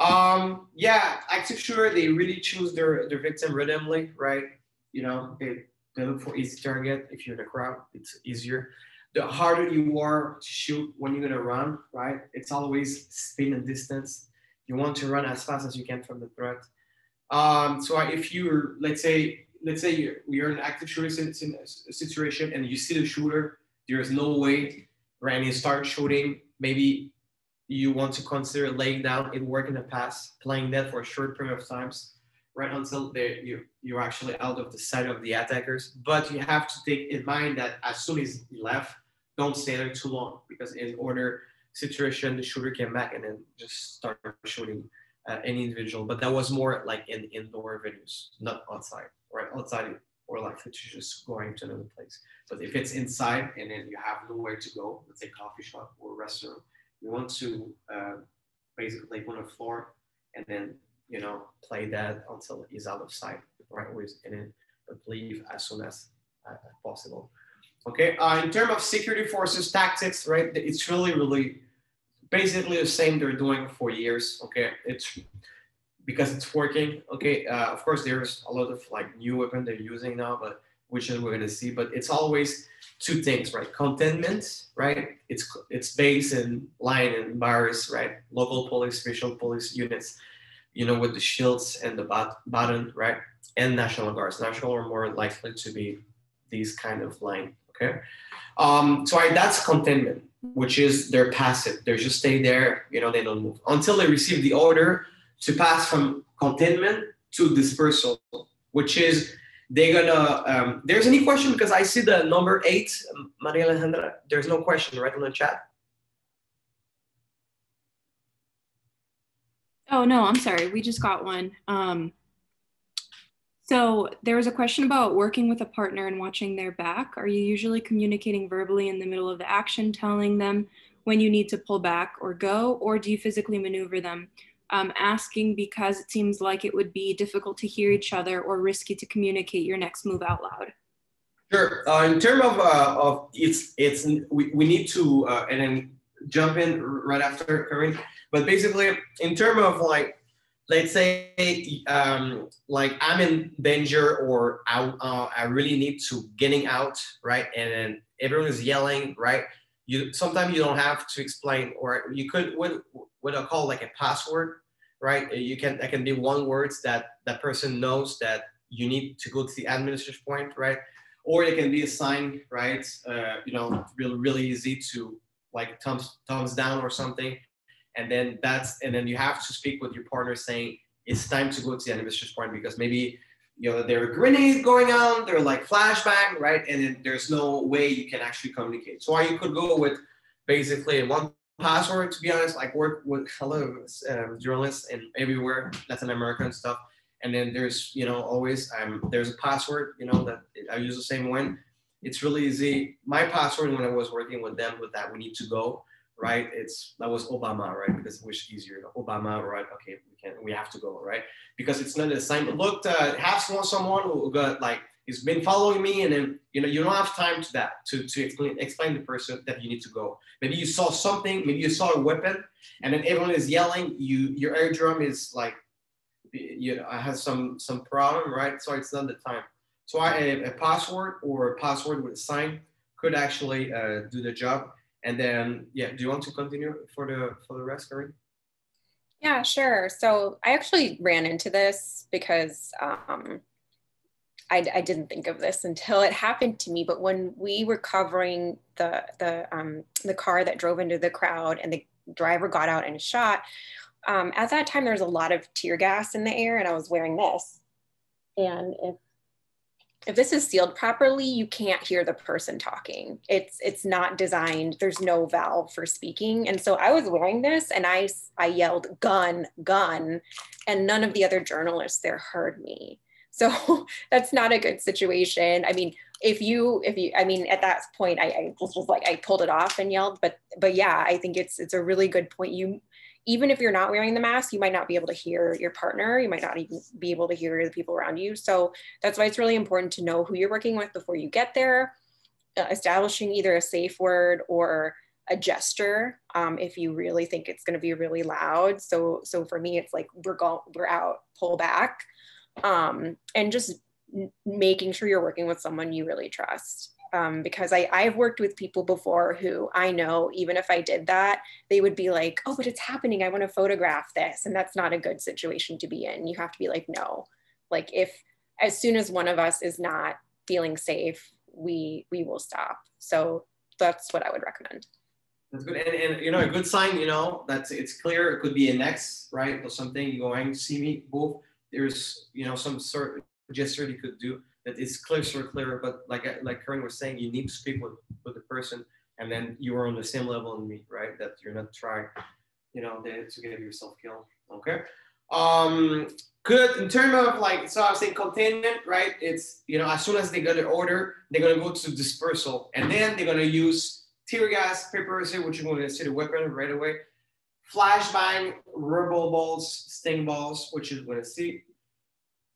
Speaker 2: Um, yeah, active shooter, they really choose their, their victim randomly, right? You know, they, they look for easy target. If you're in a crowd, it's easier. The harder you are to shoot when you're gonna run, right? It's always speed and distance. You want to run as fast as you can from the threat. Um, so if you're, let's say, let's say you're, you're in an active shooter situation and you see the shooter, there is no way, right? And you start shooting, maybe you want to consider laying down. Worked in the past, playing that for a short period of times, right until they, you, you're actually out of the sight of the attackers. But you have to take in mind that as soon as you left, don't stay there too long because in order situation, the shooter came back and then just start shooting uh, any individual. But that was more like in indoor venues, not outside, right? Outside or like to just going to another place. But if it's inside and then you have nowhere to go, let's say coffee shop or restaurant, you want to uh, basically on the floor, and then you know play that until he's out of sight, right? And then leave as soon as uh, possible. Okay, uh, in terms of security forces tactics, right? It's really, really basically the same they're doing for years. Okay, it's because it's working. Okay, uh, of course there's a lot of like new weapon they're using now, but which is we're gonna see. But it's always two things, right? Containment, right? It's it's based in line and bars, right? Local police, special police units, you know, with the shields and the bat- baton, right? And national guards. National are more likely to be these kind of line Okay. Um, so that's containment, which is they're passive. They just stay there, you know, they don't move until they receive the order to pass from containment to dispersal, which is they're gonna. Um, there's any question because I see the number eight, Maria Alejandra. There's no question right on the chat.
Speaker 1: Oh no, I'm sorry. We just got one. Um, so there was a question about working with a partner and watching their back. Are you usually communicating verbally in the middle of the action, telling them when you need to pull back or go, or do you physically maneuver them? Um, asking because it seems like it would be difficult to hear each other or risky to communicate your next move out loud.
Speaker 2: Sure. Uh, in terms of, uh, of it's it's we, we need to uh, and then jump in right after Corinne. But basically, in terms of like let's say um, like I'm in danger or I, uh, I really need to getting out, right? And then everyone is yelling, right? You sometimes you don't have to explain, or you could what what I call like a password, right? You can that can be one words that that person knows that you need to go to the administration point, right? Or it can be a sign, right? Uh, you know, really really easy to like thumbs thumbs down or something and then that's and then you have to speak with your partner saying it's time to go to the anniversary point because maybe you know there are grenades going on they're like flashbang right and then there's no way you can actually communicate so you could go with basically one password to be honest like work with hello um, journalists and everywhere latin america and stuff and then there's you know always um, there's a password you know that i use the same one it's really easy my password when i was working with them with that we need to go right? It's that was Obama, right? Because was easier. Obama, right? Okay, we can we have to go, right? Because it's not the same. Look, uh, have someone who got like he's been following me, and then you know you don't have time to that to to explain explain the person that you need to go. Maybe you saw something, maybe you saw a weapon, and then everyone is yelling. You your eardrum is like you know has some some problem, right? So it's not the time. So I, a, a password or a password with a sign could actually uh, do the job and then, yeah, do you want to continue for the for the rest, Corinne?
Speaker 3: Yeah, sure. So I actually ran into this because um, I, I, didn't think of this until it happened to me. But when we were covering the the um, the car that drove into the crowd and the driver got out and shot, um, at that time there was a lot of tear gas in the air, and I was wearing this. And if if this is sealed properly, you can't hear the person talking. It's it's not designed. There's no valve for speaking. And so I was wearing this and I I yelled gun, gun, and none of the other journalists there heard me. So that's not a good situation. I mean, if you if you I mean at that point I, I was just like I pulled it off and yelled, but but yeah, I think it's it's a really good point. You even if you're not wearing the mask, you might not be able to hear your partner. You might not even be able to hear the people around you. So that's why it's really important to know who you're working with before you get there, uh, establishing either a safe word or a gesture um, if you really think it's going to be really loud. So, so for me, it's like we're going, we're out, pull back, um, and just making sure you're working with someone you really trust um, because I, I've worked with people before who I know, even if I did that, they would be like, oh, but it's happening. I want to photograph this. And that's not a good situation to be in. You have to be like, no, like if as soon as one of us is not feeling safe, we we will stop. So that's what I would recommend.
Speaker 2: That's good. And, and you know, a good sign, you know, that's it's clear. It could be an X, right? Or something going, see me both. There's, you know, some sort of gesture you could do that is closer, clearer. But like like Corinne was saying, you need to speak with with the person, and then you are on the same level in me, right? That you're not trying, you know, to get yourself killed. Okay. Um, good. In terms of like, so I was saying containment, right? It's you know, as soon as they get an order, they're gonna go to dispersal, and then they're gonna use tear gas, pepper, which is going to see the weapon right away flashbang, rubber balls, sting balls, which is gonna see.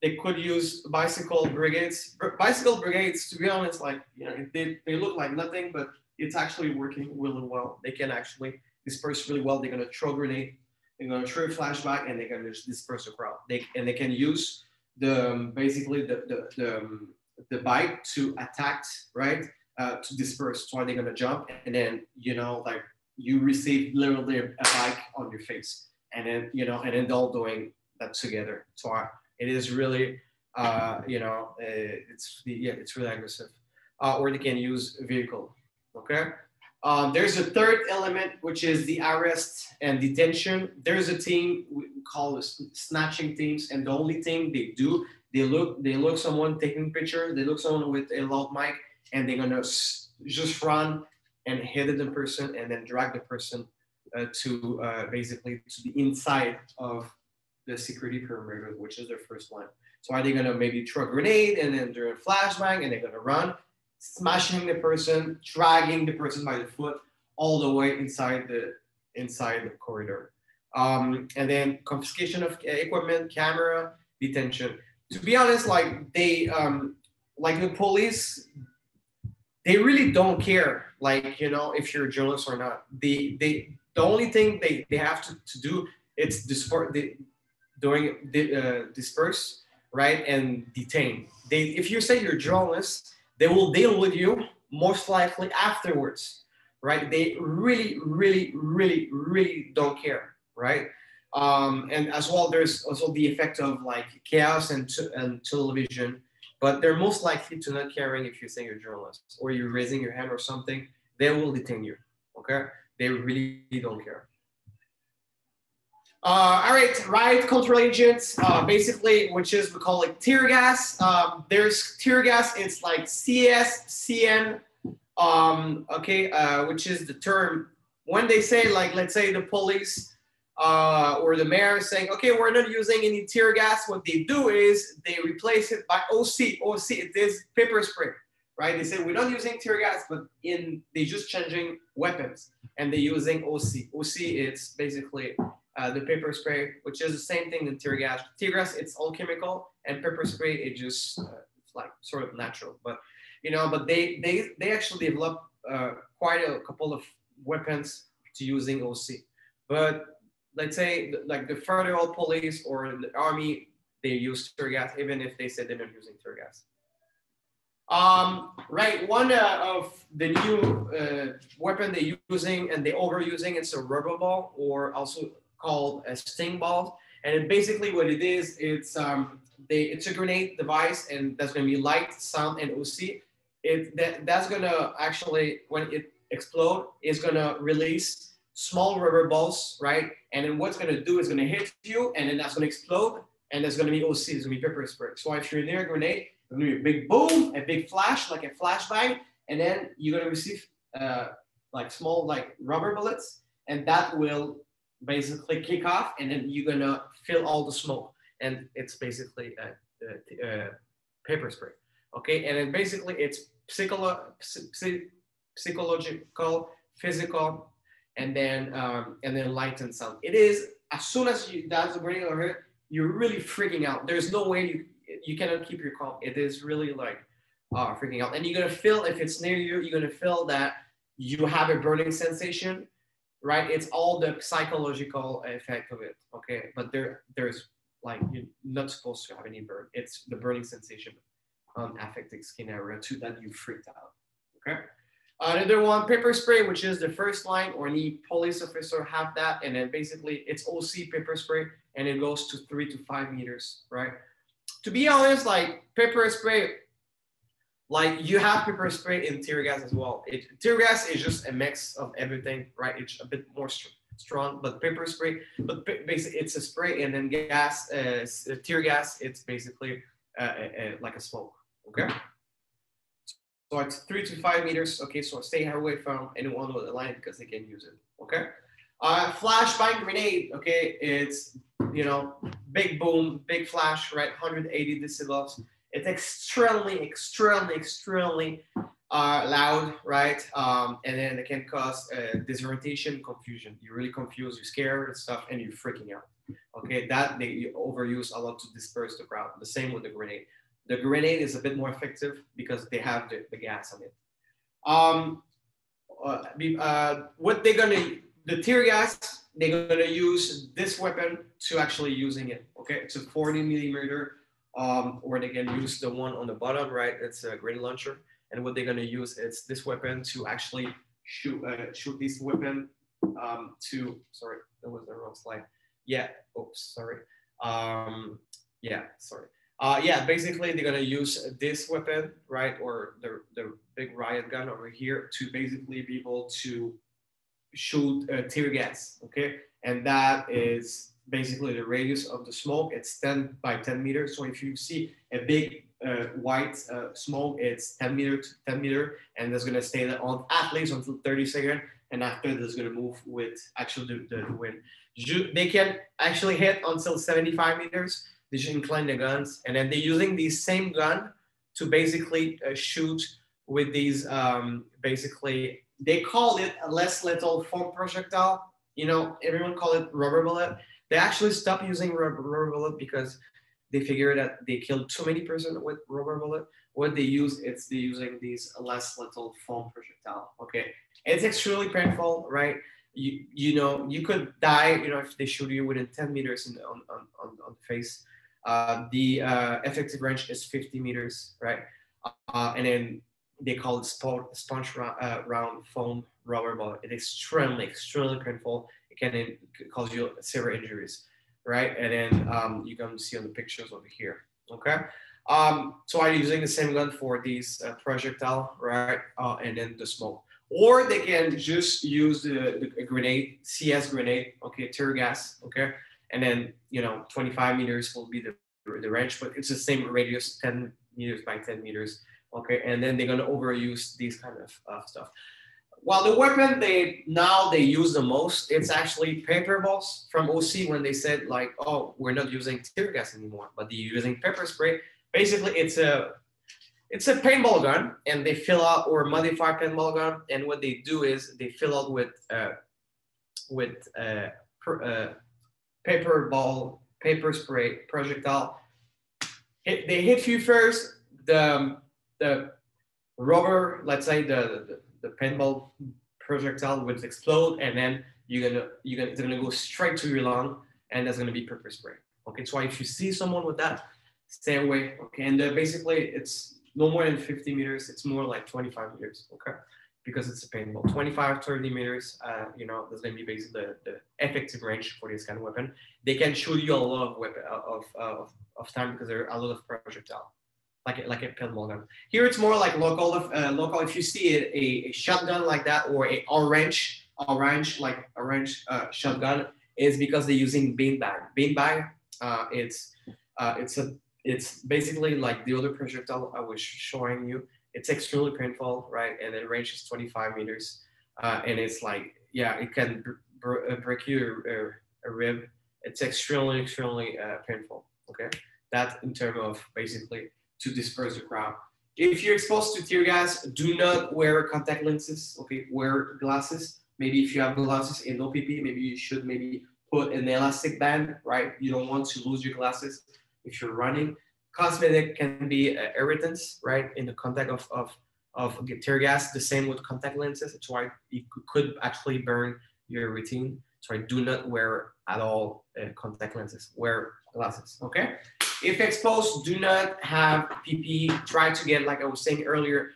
Speaker 2: They could use bicycle brigades. Bicycle brigades, to be honest, like you know, they, they look like nothing, but it's actually working really well. They can actually disperse really well. They're gonna throw grenade, they're gonna throw flashbang, and they're gonna just disperse the crowd. They and they can use the um, basically the the the, um, the bike to attack, right? Uh, to disperse. So they're gonna jump, and then you know like you receive literally a bike on your face, and then you know, and then all doing that together. So it is really, uh, you know, uh, it's the yeah, it's really aggressive. Uh, or they can use vehicle. Okay. Um, there's a third element, which is the arrest and detention. There's a team we call snatching teams, and the only thing they do, they look, they look someone taking picture, they look someone with a loud mic, and they're gonna just run and hit the person, and then drag the person uh, to uh, basically to the inside of the security perimeter, which is their first line. So are they gonna maybe throw a grenade and then do a flashbang and they're gonna run, smashing the person, dragging the person by the foot all the way inside the inside the corridor. Um, and then confiscation of equipment, camera, detention. To be honest, like they um, like the police, they really don't care, like you know, if you're a journalist or not. They they the only thing they, they have to, to do it's disperse doing uh, disperse right and detain. They if you say you're a journalist, they will deal with you most likely afterwards, right? They really, really, really, really don't care, right? Um, and as well, there's also the effect of like chaos and, and television, but they're most likely to not caring if you say you're a journalist or you're raising your hand or something, they will detain you, okay? They really don't care. Uh, all right, riot control agents, uh, basically, which is we call it tear gas. Um, there's tear gas. It's like CS, CN, um, okay, uh, which is the term when they say like, let's say the police uh, or the mayor saying, okay, we're not using any tear gas. What they do is they replace it by OC. OC, it is pepper spray, right? They say we're not using tear gas, but in they're just changing weapons and they're using OC. OC, it's basically uh, the pepper spray, which is the same thing than tear gas. Tear gas, it's all chemical, and pepper spray, it just uh, like sort of natural. But you know, but they they they actually developed uh, quite a couple of weapons to using OC. But let's say like the federal police or the army, they use tear gas, even if they said they're not using tear gas. Um, right, one uh, of the new uh, weapon they're using and they're overusing, it's a rubber ball or also called a sting ball. And basically what it is, it's um, they it's a grenade device and that's gonna be light, sound, and OC. It that, that's gonna actually when it explode is gonna release small rubber balls, right? And then what's gonna do is gonna hit you and then that's gonna explode and there's gonna be OC, it's gonna be pepper spray. So if you're near a grenade, it's gonna be a big boom, a big flash, like a flashbang, and then you're gonna receive uh, like small like rubber bullets, and that will basically kick off and then you're gonna fill all the smoke and it's basically a, a, a pepper spray okay and then basically it's psycholo- psychological physical and then um, and then light and sound it is as soon as you that's the brain over you're really freaking out there's no way you you cannot keep your calm it is really like uh, freaking out and you're gonna feel if it's near you you're gonna feel that you have a burning sensation right? It's all the psychological effect of it, okay? But there, there's like you're not supposed to have any burn. It's the burning sensation on affected skin area too that you freaked out, okay? Another one, pepper spray, which is the first line, or any police officer have that, and then basically it's OC pepper spray, and it goes to three to five meters, right? To be honest, like pepper spray, like you have pepper spray in tear gas as well. It, tear gas is just a mix of everything, right? It's a bit more strong, but pepper spray, but basically it's a spray and then gas, uh, tear gas, it's basically uh, like a smoke, okay? So it's three to five meters, okay? So stay away from anyone with a line because they can use it, okay? Uh, flashbang grenade, okay? It's, you know, big boom, big flash, right? 180 decibels it's extremely, extremely, extremely uh, loud, right? Um, and then it can cause uh, disorientation, confusion. You're really confused, you're scared and stuff, and you're freaking out. Okay, that they overuse a lot to disperse the crowd. The same with the grenade. The grenade is a bit more effective because they have the, the gas on it. Um, uh, uh, what they're gonna, the tear gas, they're gonna use this weapon to actually using it. Okay, it's a 40 millimeter, um, or they can use the one on the bottom, right? It's a grenade launcher, and what they're gonna use is this weapon to actually shoot uh, shoot this weapon um, to. Sorry, that was the wrong slide. Yeah. Oops. Sorry. Um, yeah. Sorry. Uh, yeah, basically they're gonna use this weapon, right, or the, the big riot gun over here to basically be able to shoot uh, tear gas, okay? And that is basically the radius of the smoke. It's 10 by 10 meters. So if you see a big uh, white uh, smoke, it's 10 meter to 10 meter, and that's gonna stay on at least until 30 seconds. And after that's gonna move with actually the, the wind. They can actually hit until 75 meters they just incline the guns, and then they're using the same gun to basically uh, shoot with these. Um, basically, they call it a less lethal foam projectile. You know, everyone call it rubber bullet. They actually stopped using rubber, rubber bullet because they figured that they killed too many person with rubber bullet. What they use, it's they using these less lethal foam projectile. Okay, it's extremely painful, right? You you know you could die, you know, if they shoot you within 10 meters in, on, on, on the face. Uh, the uh, effective range is 50 meters, right? Uh, and then they call it sponge round, uh, round foam rubber ball. It is extremely, extremely painful. It can cause you severe injuries, right? And then um, you can see on the pictures over here, okay? Um, so I'm using the same gun for these uh, projectile, right? And then the smoke. Or they can just use the, the grenade, CS grenade, okay, tear gas, okay? And then you know 25 meters will be the, the range but it's the same radius 10 meters by 10 meters okay? And then they're going to overuse these kind of uh, stuff. While the weapon they now they use the most it's actually pepper balls from oc when they said like oh we're not using tear gas anymore but they're using pepper spray. Basically it's a it's a paintball gun and they fill out or modify paintball gun and what they do is they fill out with uh, with uh, per, uh, pepper ball, pepper spray, projectile. Hit, they hit you first. The, the rubber, let's say the, the, the pinball projectile would explode and then you're gonna, you're gonna, it's gonna go straight to your lung and that's gonna be pepper spray. Okay, so if you see someone with that, stay away. Okay, and uh, basically it's no more than 50 meters. It's more like 25 meters. Okay because it's a paintball. 25, 30 meters, uh, you know, that's going to be basically the, the effective range for this kind of weapon. They can shoot you a lot of weapon uh, of, of, of time because there are a lot of projectile, like a, like a paintball gun. Here it's more like local. Uh, local. If you see a, a, a, shotgun like that or a orange, orange like orange uh, shotgun, is because they're using beanbag. Beanbag, uh, it's uh, it's a it's basically like the other projectile I was showing you it's extremely painful, right? And the range is 25 meters. Uh, and it's like, yeah, it can uh, break you a, a, rib. It's extremely, extremely uh, painful, okay? That in terms of basically to disperse the crowd. If you're exposed to tear gas, do not wear contact lenses, okay? Wear glasses. Maybe if you have glasses in OPP, maybe you should maybe put an elastic band, right? You don't want to lose your glasses if you're running cosmetic can be uh, irritants, right, in the contact of, of, of tear gas. The same with contact lenses. It's why you could actually burn your retina. So I do not wear at all uh, contact lenses. Wear glasses, okay? If exposed, do not have PPE. Try to get, like I was saying earlier,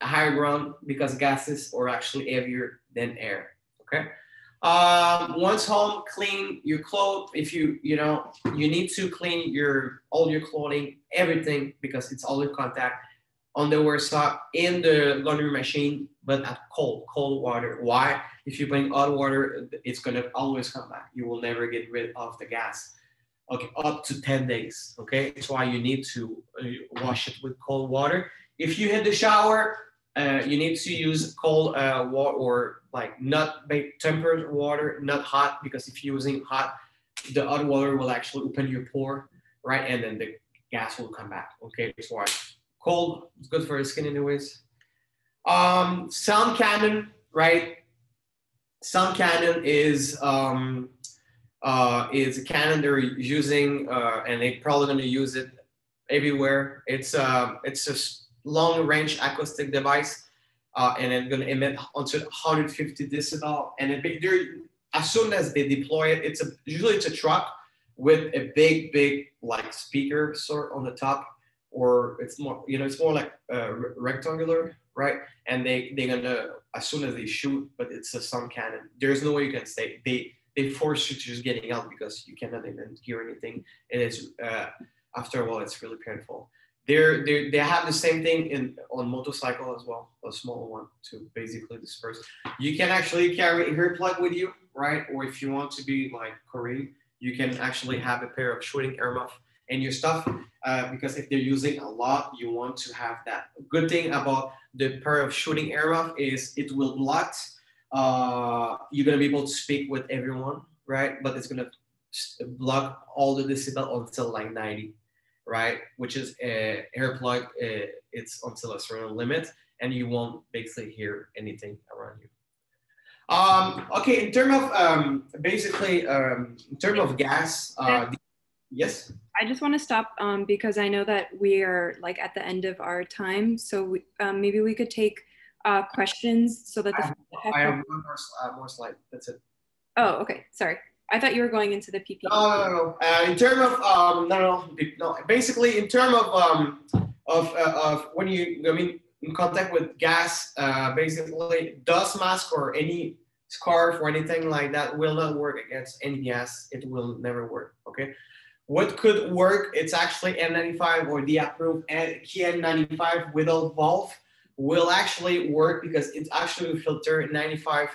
Speaker 2: a higher ground because gases are actually heavier than air, okay? Um, once home, clean your clothes. If you, you know, you need to clean your all your clothing, everything because it's all in contact. Underwear, sock in the laundry machine, but at cold, cold water. Why? If you bring hot water, it's gonna always come back. You will never get rid of the gas. Okay, up to 10 days. Okay, that's why you need to uh, wash it with cold water. If you hit the shower, uh, you need to use cold uh, water or like not tempered water, not hot, because if you're using hot, the hot water will actually open your pore, right? And then the gas will come back. Okay, so cold is good for the skin anyways. Um, sound cannon, right? Sound cannon is um, uh, is a cannon they're using, uh, and they're probably going to use it everywhere. It's uh, it's a long range acoustic device, uh, and it's going to emit until 150 decibel. And it, as soon as they deploy it, it's a usually it's a truck with a big, big like speaker sort on the top, or it's more, you know, it's more like uh, rectangular, right? And they they're gonna as soon as they shoot, but it's a sound cannon. There's no way you can stay. They they force you to just getting out because you cannot even hear anything, and it's uh, after a while it's really painful. They're, they they have the same thing in on motorcycle as well, a small one to basically disperse. You can actually carry a ear plug with you, right? Or if you want to be like Corinne, you can actually have a pair of shooting earmuff in your stuff uh, because if they're using a lot, you want to have that. Good thing about the pair of shooting earmuff is it will block. Uh, you're gonna be able to speak with everyone, right? But it's gonna block all the decibel until like 90, right? Which is a hair plug. Uh, it's until a certain limit, and you won't basically hear anything around you. Um, okay, in terms of um, basically, um, in terms of gas, uh, yes.
Speaker 1: I just want to stop um, because I know that we are like at the end of our time, so we, um, maybe we could take uh, questions so that the.
Speaker 2: I, I have one more, uh, more slide. That's it.
Speaker 1: Oh, okay. Sorry. I thought you were going into the PP.
Speaker 2: No, no, no. Uh, in terms of um, no, no, no. Basically, in terms of um, of uh, of when you, I mean, in contact with gas, uh, basically dust mask or any scarf or anything like that will not work against any gas. It will never work. Okay. What could work? It's actually N95 or the approved KN95 without valve will actually work because it's actually filter 95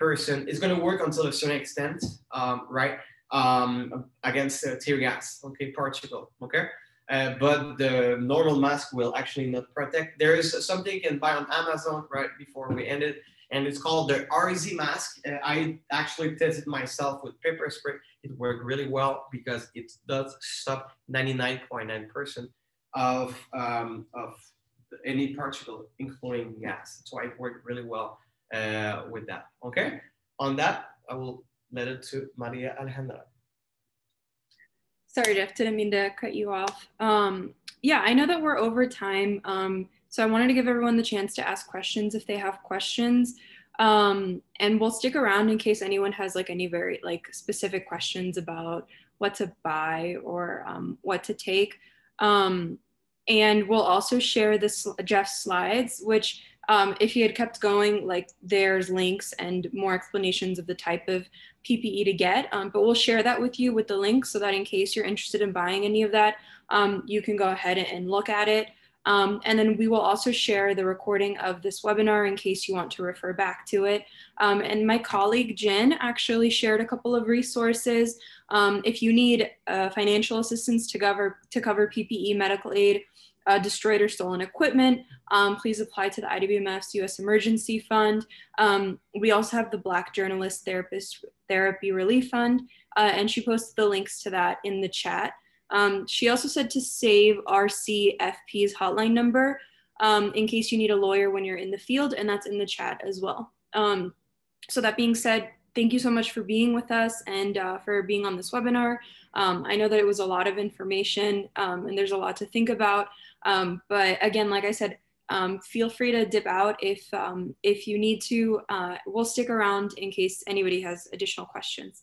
Speaker 2: percent. It's going to work until a certain extent, um, right? Um, against uh, tear gas, okay, particle, okay. Uh, but the normal mask will actually not protect. There is something you can buy on Amazon right before we end it, and it's called the RZ mask. Uh, I actually tested myself with pepper spray. It worked really well because it does stop 99.9% of, um, of any particle, including gas. So it worked really well uh, with that. Okay. On that, I will let it to Maria Alejandra.
Speaker 1: Sorry, Jeff, didn't mean to cut you off. Um, yeah, I know that we're over time. Um, so I wanted to give everyone the chance to ask questions if they have questions. Um, and we'll stick around in case anyone has like any very like specific questions about what to buy or um, what to take. Um, and we'll also share this Jeff's slides, which um, if he had kept going, like there's links and more explanations of the type of PPE to get, um, but we'll share that with you with the link so that in case you're interested in buying any of that, um, you can go ahead and look at it. Um, and then we will also share the recording of this webinar in case you want to refer back to it. Um, and my colleague Jen actually shared a couple of resources. Um, if you need uh, financial assistance to cover, to cover PPE medical aid, uh, destroyed or stolen equipment, um, please apply to the IWMF's US Emergency Fund. Um, we also have the Black Journalist Therapist Therapy Relief Fund, uh, and she posted the links to that in the chat. Um, she also said to save RCFP's hotline number um, in case you need a lawyer when you're in the field, and that's in the chat as well. Um, so that being said, thank you so much for being with us and uh, for being on this webinar. Um, I know that it was a lot of information um, and there's a lot to think about, um, but again, like I said, feel free to dip out if, if you need to. Uh, we'll stick around in case anybody has additional questions.